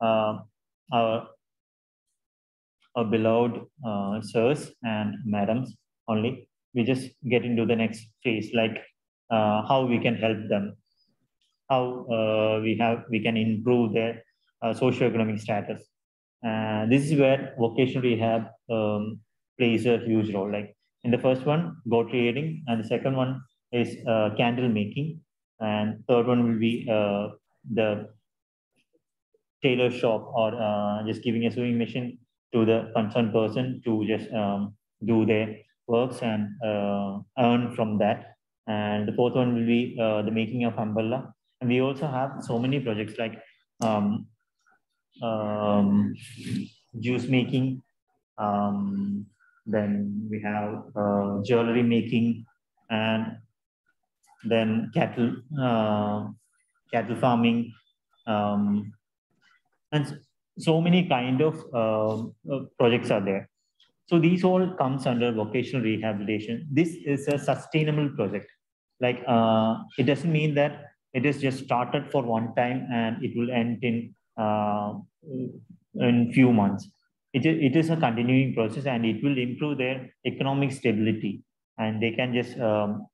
uh, our, our beloved uh, sirs and madams only, we just get into the next phase, like uh, how we can help them, how uh, we have we can improve their uh, socio-economic status. And this is where vocational rehab um, plays a huge role. Like in the first one, goat rearing, and the second one is candle making and third one will be uh, the tailor shop or uh, just giving a sewing machine to the concerned person to just um, do their works and uh, earn from that. And the fourth one will be uh, the making of umbrella. And we also have so many projects like um, um, juice making, Um, then we have uh, jewelry making and then cattle, uh, cattle farming, um, and so many kind of uh, projects are there. So these all comes under vocational rehabilitation. This is a sustainable project. Like uh, it doesn't mean that it is just started for one time and it will end in uh, in few months. It, it is a continuing process and it will improve their economic stability and they can just um,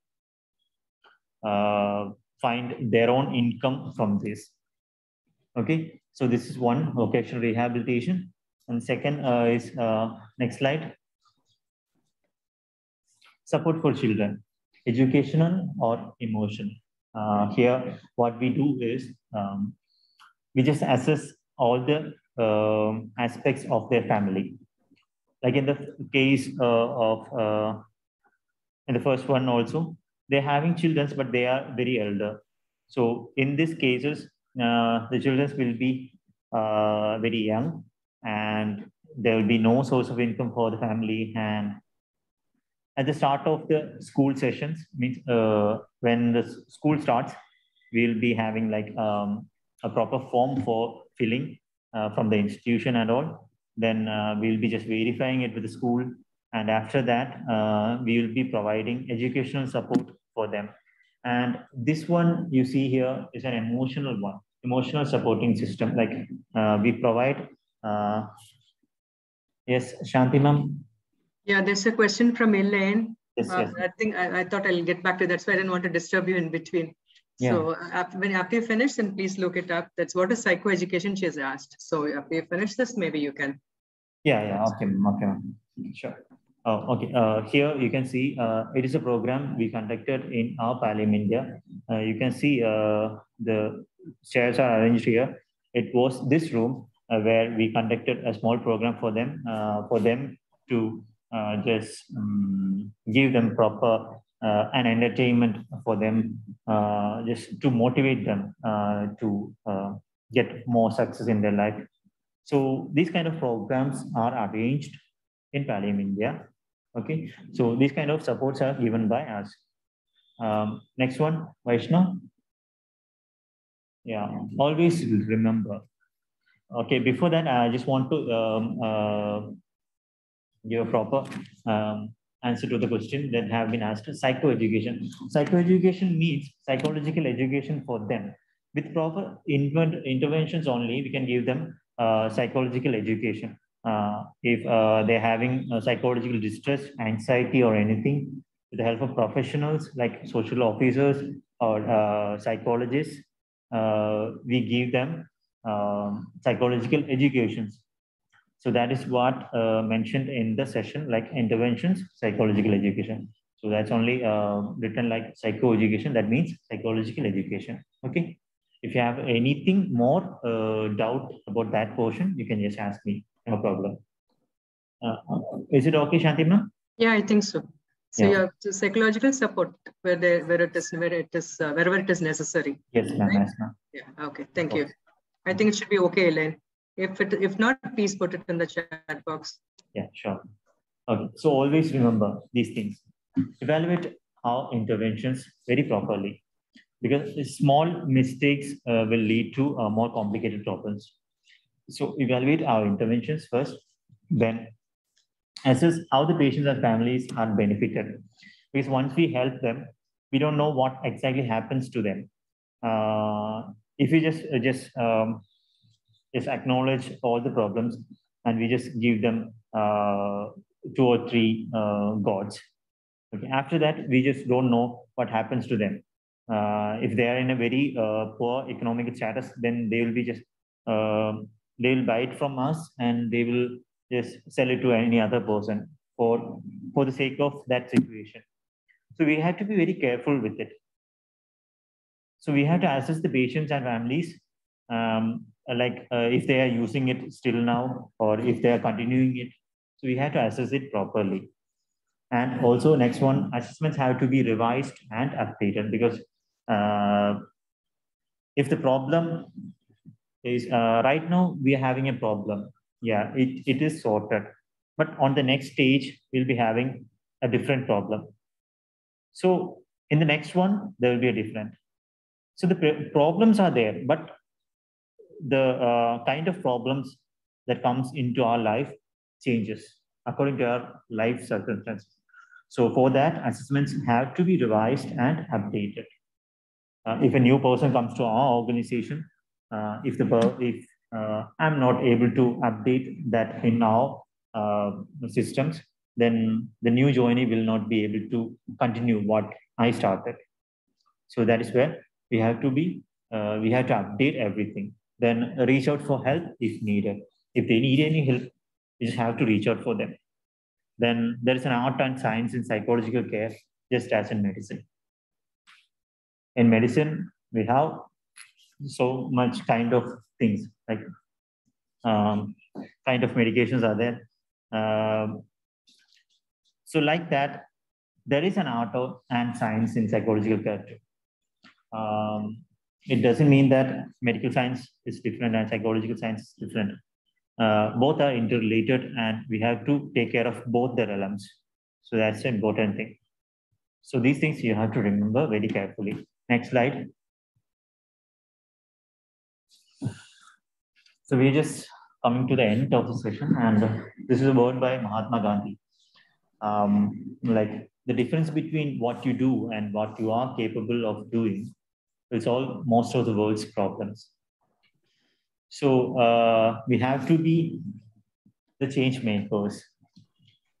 find their own income from this. Okay, so this is one vocational rehabilitation. And second uh, is uh, next slide. Support for children, educational or emotional. Uh, here, what we do is um, we just assess all the um, aspects of their family. Like in the case uh, of, uh, in the first one also, they're having children, but they are very elder. So in these cases, uh, the children will be uh, very young and there will be no source of income for the family. And at the start of the school sessions, means uh, when the school starts, we'll be having like um, a proper form for filling uh, from the institution and all. Then uh, we'll be just verifying it with the school. And after that, uh, we will be providing educational support for them. And this one you see here is an emotional one, emotional supporting system. Like uh, we provide, uh, yes, Shanti ma'am. Yeah, there's a question from Elaine. Yes, uh, yes. I think I, I, thought I'll get back to that. So I didn't want to disturb you in between. Yeah. So after, when after you finish, then please look it up. That's what what is psychoeducation she has asked. So after you finish this, maybe you can. Yeah, yeah, okay, okay, sure. Oh, okay. Uh, here you can see uh, it is a program we conducted in our Pallium India. Uh, you can see uh, the chairs are arranged here. It was this room uh, where we conducted a small program for them, uh, for them to just um, give them proper an entertainment for them, just to motivate them to get more success in their life. So these kind of programs are arranged in Pallium India Okay, so these kind of supports are given by us. Um, next one, Vaishnav. Yeah, always remember. Okay, before that, I just want to um, uh, give a proper um, answer to the question that have been asked. Psychoeducation. Psychoeducation means psychological education for them. With proper interventions only, we can give them uh, psychological education uh, if uh, they're having psychological distress, anxiety, or anything, with the help of professionals like social officers or uh, psychologists, uh, we give them um, psychological educations. So that is what uh, mentioned in the session, like interventions, psychological education. So that's only uh, written like psychoeducation. That means psychological education. Okay. If you have anything more doubt about that portion, you can just ask me. No problem. Uh, is it okay, Shanti? Shantima? Yeah, I think so. So yeah. you have psychological support where there where it is where it is uh, wherever it is necessary. Yes, ma'am. Right? Yes, ma'am. Yeah. Okay. Thank you. I think it should be okay, Elaine. If it if not, please put it in the chat box. Yeah, sure. Okay. So always remember these things. Evaluate our interventions very properly because small mistakes uh, will lead to uh, more complicated problems. So evaluate our interventions first, then assess how the patients and families are benefited. Because once we help them, we don't know what exactly happens to them. Uh, if we just uh, just um, just acknowledge all the problems and we just give them uh, two or three uh, gods. Okay. After that, we just don't know what happens to them. Uh, if they are in a very uh, poor economic status, then they will be just um, they will buy it from us and they will just sell it to any other person for for the sake of that situation. So we have to be very careful with it. So we have to assess the patients and families um, like uh, if they are using it still now or if they are continuing it. So we have to assess it properly. And also next one assessments have to be revised and updated because uh, if the problem is uh, right now we are having a problem. Yeah, it, it is sorted. but on the next stage, we'll be having a different problem. So in the next one, there will be a different. So the problems are there, but the uh, kind of problems that comes into our life changes according to our life circumstances. So for that, assessments have to be revised and updated. Uh, if a new person comes to our organization, if the if uh, I'm not able to update that in our uh, systems, then the new joinee will not be able to continue what I started. So that is where we have to be, uh, we have to update everything. Then reach out for help if needed. If they need any help, you just have to reach out for them. Then there is an art and science in psychological care, just as in medicine. In medicine, we have so much kind of things like um, kind of medications are there. Um, so like that, there is an art and science in psychological care. Um, it doesn't mean that medical science is different and psychological science is different. Uh, both are interrelated and we have to take care of both the realms. So that's the important thing. So these things you have to remember very carefully. Next slide. So we're just coming to the end of the session and this is a word by Mahatma Gandhi. Um, like the difference between what you do and what you are capable of doing is all most of the world's problems. So uh, we have to be the change makers.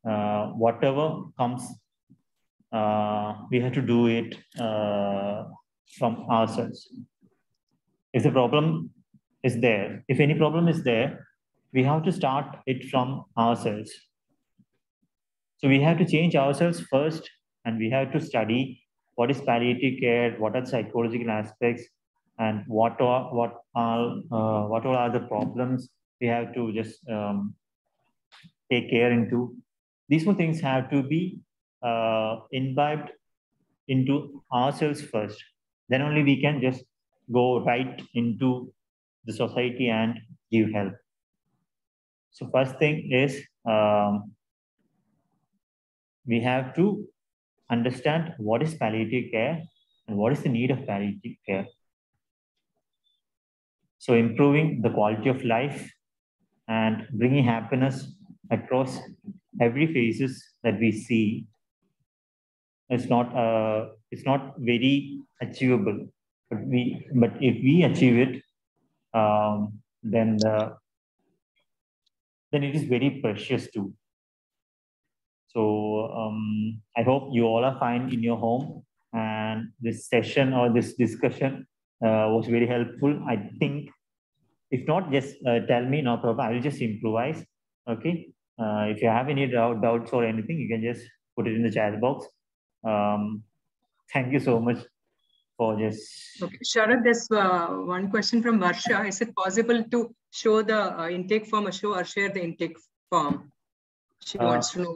Uh, whatever comes, uh, we have to do it uh, from ourselves. If the problem is there, if any problem is there, we have to start it from ourselves. So we have to change ourselves first, and we have to study what is palliative care, what are psychological aspects, and what are what are uh, what all are the problems we have to just um, take care into. These two things have to be uh, imbibed into ourselves first. Then only we can just go right into the society and give help. So first thing is um, we have to understand what is palliative care and what is the need of palliative care. So improving the quality of life and bringing happiness across every phases that we see is not uh, it's not very achievable. But we but if we achieve it, um, then the, then it is very precious too. So um, I hope you all are fine in your home and this session or this discussion uh, was very helpful. I think, if not, just uh, tell me, no problem. I will just improvise. Okay. Uh, if you have any doubt, doubts or anything, you can just put it in the chat box. Um, thank you so much for just. Okay, Sharath, there's uh, one question from Varsha. Is it possible to show the uh, intake form or show or share the intake form? She uh, wants to know.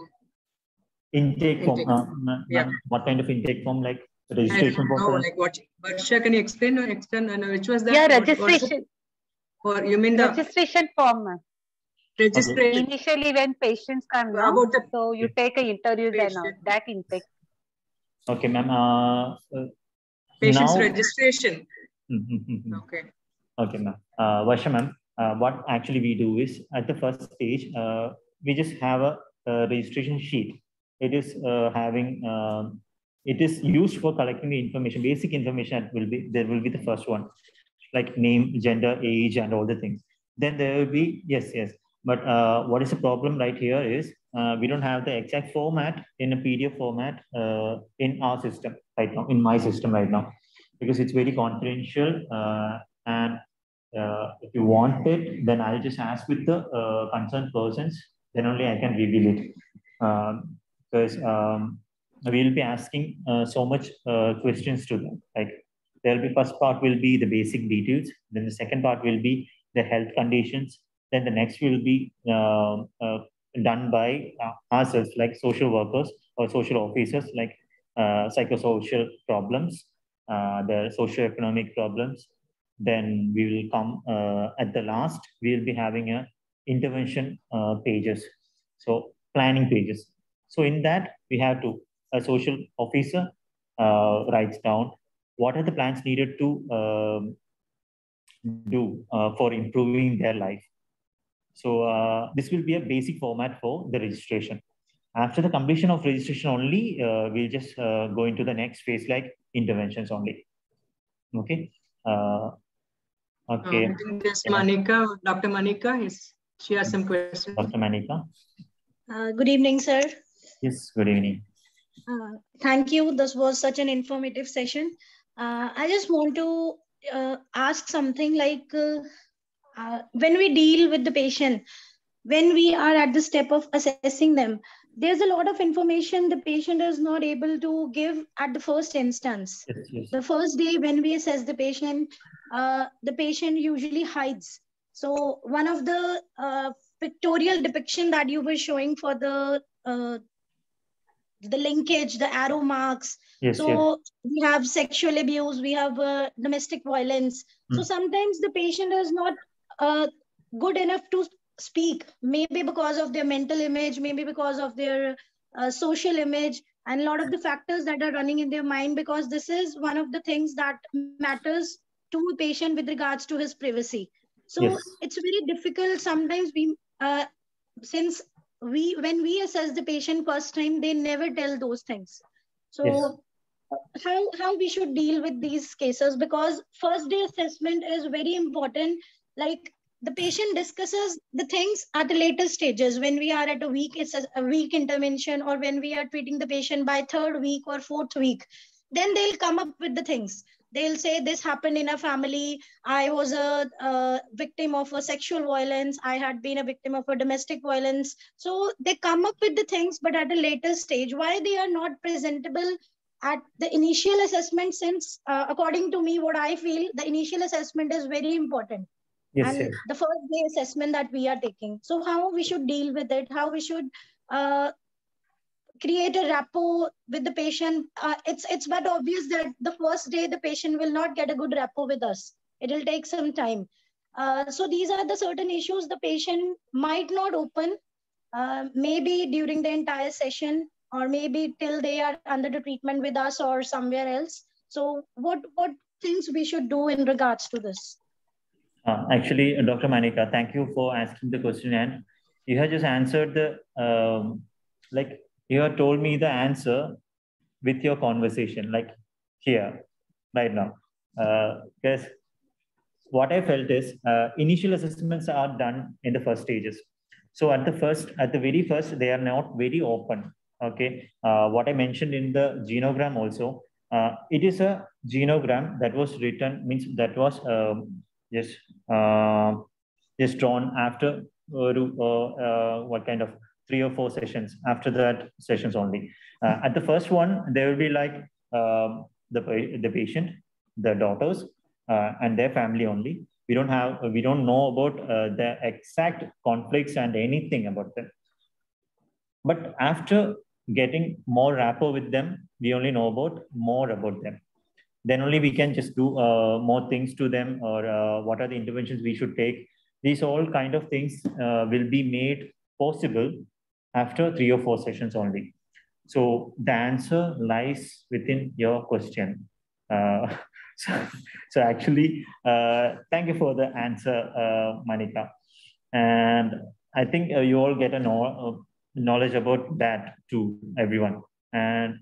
Intake, intake. form. yeah. What kind of intake form? Like registration form? No, like what? Varsha, can you explain or explain? Uh, which was that? Yeah, registration. Or you mean the registration form? Registration. Initially, when patients come, now, about the so you take an interview then uh, that intake. Okay, ma'am. Patient's now... registration. okay. Okay, ma'am. Uh, Varsha, ma'am. Uh, what actually we do is at the first stage, uh, we just have a, a registration sheet. It is uh, having um, it is used for collecting the information, basic information that will be, there will be the first one, like name, gender, age, and all the things. Then there will be, yes, yes. But uh, what is the problem right here is uh, we don't have the exact format in a PDF format uh, in our system right now, in my system right now, because it's very confidential. Uh, and uh, if you want it, then I'll just ask with the uh, concerned persons, then only I can reveal it. because um, we'll be asking uh, so much uh, questions to them. Like there'll be first part will be the basic details. Then the second part will be the health conditions. Then the next will be uh, uh done by uh, ourselves, like social workers or social officers, like psychosocial problems, the socio-economic problems. Then we will come at the last. We will be having a intervention pages. So planning pages. So in that, we have to, a social officer uh, writes down what are the plans needed to um, do uh, for improving their life. So uh, this will be a basic format for the registration. After the completion of registration only, uh, we'll just uh, go into the next phase like interventions only. Okay. Uh, okay. I think there's Manika, Dr. Manika, is, she has some questions. Dr. Manika. good evening, sir. Yes, good evening. thank you. This was such an informative session. I just want to uh, ask something like uh, uh, when we deal with the patient, when we are at the step of assessing them, there's a lot of information the patient is not able to give at the first instance. Yes, yes. The first day when we assess the patient, uh, the patient usually hides. So one of the uh, pictorial depiction that you were showing for the uh, the linkage, the arrow marks. Yes, so we have sexual abuse, we have uh, domestic violence. Mm. So Hmm. sometimes the patient is not uh, good enough to speak, maybe because of their mental image, maybe because of their uh, social image, and a lot of the factors that are running in their mind. Because this is one of the things that matters to a patient with regards to his privacy. So Yes. it's very difficult sometimes. We uh, since we when we assess the patient first time they never tell those things so Yes. how how we should deal with these cases because first day assessment is very important like the patient discusses the things at the later stages. When we are at a week it's a week intervention or when we are treating the patient by third week or fourth week then they'll come up with the things. They'll say this happened in a family. I was a, a victim of a sexual violence. I had been a victim of a domestic violence. So they come up with the things but at a later stage. Why they are not presentable at the initial assessment since uh, according to me what i feel the initial assessment is very important Yes, and yes. the first day assessment that we are taking. So how we should deal with it? How we should uh, create a rapport with the patient? Uh, it's it's but obvious that the first day the patient will not get a good rapport with us. It will take some time. Uh, so these are the certain issues the patient might not open uh, maybe during the entire session or maybe till they are under the treatment with us or somewhere else. So what what things we should do in regards to this Uh, actually, uh, Dr. Manika, thank you for asking the question. And you have just answered the, um, like, you have told me the answer with your conversation, like here, right now. Because what I felt is uh, initial assessments are done in the first stages. So at the first, at the very first, they are not very open. Okay. Uh, what I mentioned in the genogram also, uh, it is a genogram that was written, means that was um, just uh, just drawn after uh, uh, what kind of three or four sessions after that sessions only. At the first one there will be like um, the the patient the daughters and their family only. We don't have we don't know about uh, the exact conflicts and anything about them. But after getting more rapport with them we only know about more about them then only we can just do uh, more things to them or uh, what are the interventions we should take. These all kind of things uh, will be made possible after three or four sessions only. So the answer lies within your question. Uh, [laughs] so, so actually uh, thank you for the answer uh, manika and i think you all get a know, knowledge about that to everyone. And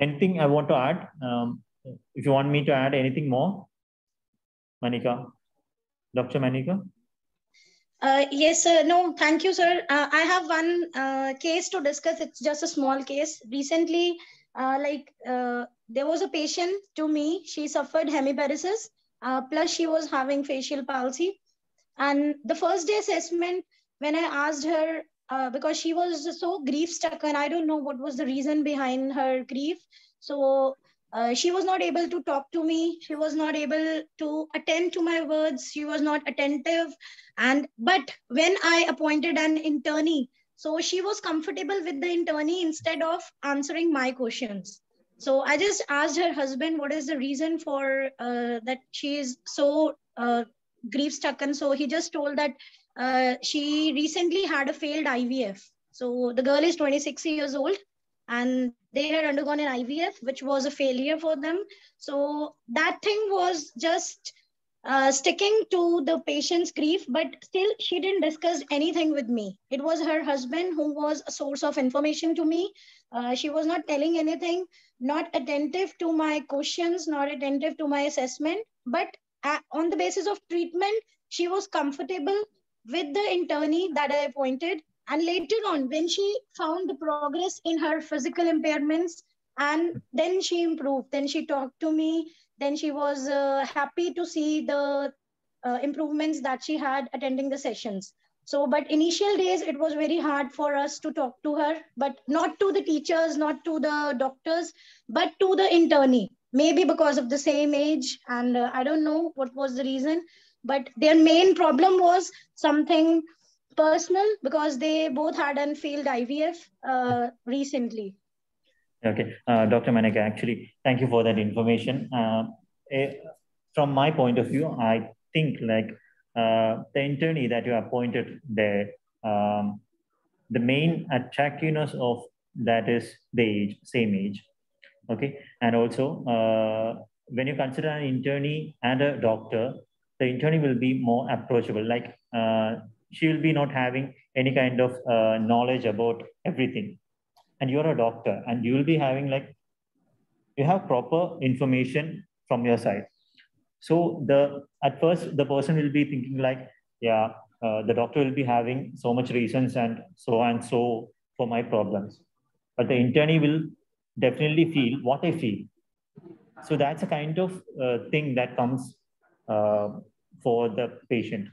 anything i want to add? Um, if you want me to add anything more, Manika, Dr. Manika? Uh, yes, sir. No, thank you, sir. Uh, I have one uh, case to discuss. It's just a small case. Recently, uh, like uh, there was a patient to me. She suffered hemiparesis, uh, plus she was having facial palsy. And the first day assessment, when I asked her, because she was so grief stricken, I don't know what was the reason behind her grief. So uh, she was not able to talk to me. She was not able to attend to my words. She was not attentive. And but when i appointed an internee so she was comfortable with the internee instead of answering my questions. So i just asked her husband what is the reason for uh, that she is so uh, grief stricken so he just told that uh, she recently had a failed ivf So the girl is 26 years old and they had undergone an IVF, which was a failure for them. So that thing was just uh, sticking to the patient's grief, but still she didn't discuss anything with me. It was her husband who was a source of information to me. Uh, she was not telling anything, not attentive to my questions, not attentive to my assessment. But uh, on the basis of treatment, she was comfortable with the internee that I appointed. And later on, when she found the progress in her physical impairments, and then she improved, then she talked to me then she was uh, happy to see the uh, improvements that she had attending the sessions. So, but initial days, it was very hard for us to talk to her, but not to the teachers, not to the doctors, but to the internee. Maybe because of the same age, and uh, I don't know what was the reason, but their main problem was something personal because they both had an failed IVF uh, recently. Okay, uh, Dr. Manika, actually, thank you for that information. Uh, eh, from my point of view, I think like uh, the internee that you appointed there, um, the main attractiveness of that is the age, same age. Okay, and also uh, when you consider an internee and a doctor, the internee will be more approachable. Like uh, she will be not having any kind of uh, knowledge about everything. And you're a doctor and you will be having like you have proper information from your side. So the at first the person will be thinking like yeah uh, the doctor will be having so much reasons and so and so for my problems. But the internee will definitely feel what i feel. So that's a kind of uh, thing that comes uh, for the patient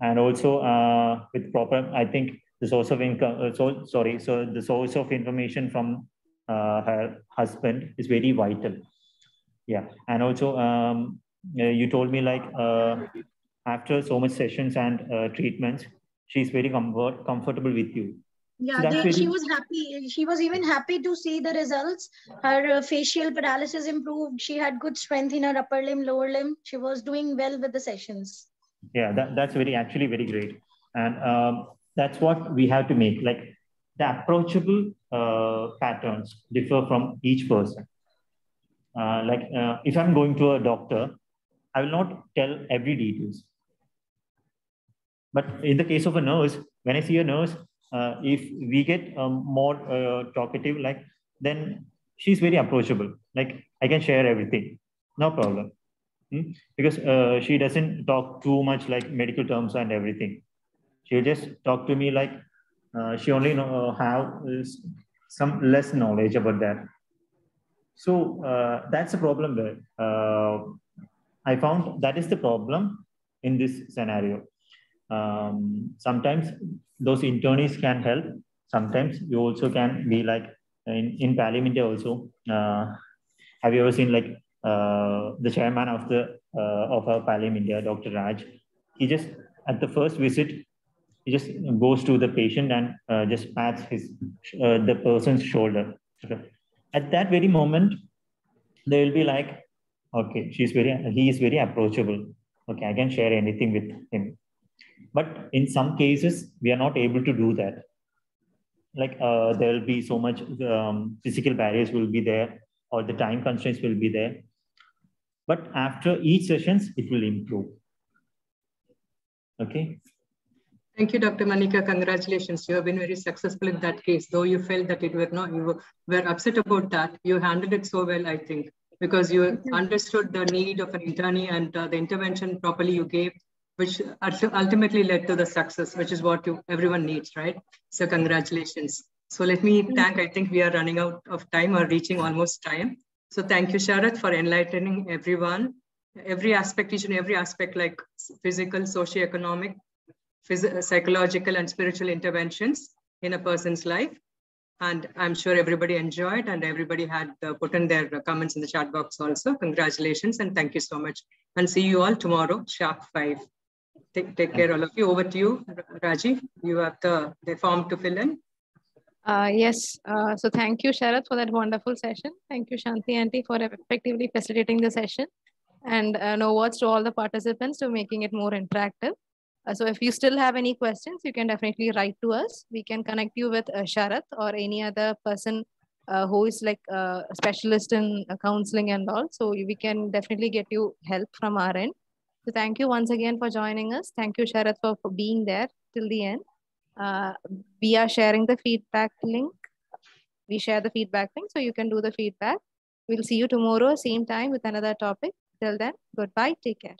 and also uh, with proper i think the source of income, uh, so sorry, so the source of information from uh, her husband is very vital. Yeah, and also um, uh, you told me like uh, after so much sessions and uh, treatments, she's very comfort comfortable with you. Yeah, so they, very... she was happy. She was even happy to see the results. Her uh, facial paralysis improved. She had good strength in her upper limb, lower limb. She was doing well with the sessions. Yeah, that, that's very actually very great. And um, that's what we have to make like the approachable uh, patterns differ from each person uh, like uh, if i'm going to a doctor i will not tell every details but in the case of a nurse when i see a nurse uh, if we get um, more uh, talkative like then she's very approachable like i can share everything no problem? Because uh, she doesn't talk too much like medical terms and everything. She just talk to me like uh, she only know uh, have some less knowledge about that. So uh, that's a problem there. Uh, i found that is the problem in this scenario. Um, sometimes those internees can help. Sometimes you also can be like in, in Pallium India also. Uh, have you ever seen like uh, the chairman of the of our Pallium India dr raj. He just at the first visit he just goes to the patient and uh, just pats his uh, the person's shoulder. At that very moment they will be like okay she's very he is very approachable. Okay i can share anything with him. But in some cases we are not able to do that. Like uh, there will be so much um, physical barriers will be there or the time constraints will be there but after each sessions it will improve okay Thank you, Dr. Manika. Congratulations. You have been very successful in that case. Though you felt that it were not, you were upset about that. You handled it so well, I think, because you understood the need of an internee and uh, the intervention properly you gave, which ultimately led to the success, which is what you, everyone needs, right? So congratulations. So let me thank, I think we are running out of time or reaching almost time. So thank you, Sharath, for enlightening everyone every aspect, each and every aspect like physical, socioeconomic, psychological and spiritual interventions in a person's life. And I'm sure everybody enjoyed and everybody had uh, put in their comments in the chat box also. Congratulations and thank you so much. And see you all tomorrow, sharp five. Take, take care, all of you. Over to you, Raji. You have the, the form to fill in. Uh, yes, uh, so thank you, Sharath, for that wonderful session. Thank you, Shanti Auntie, for effectively facilitating the session. And uh, no words to all the participants to making it more interactive. Uh, so if you still have any questions, you can definitely write to us. We can connect you with uh, Sharath or any other person uh, who is like a specialist in uh, counseling and all. So we can definitely get you help from our end. So thank you once again for joining us. Thank you, Sharath, for, for being there till the end. Uh, we are sharing the feedback link. We share the feedback link, so you can do the feedback. We'll see you tomorrow, same time with another topic. Till then, goodbye. Take care.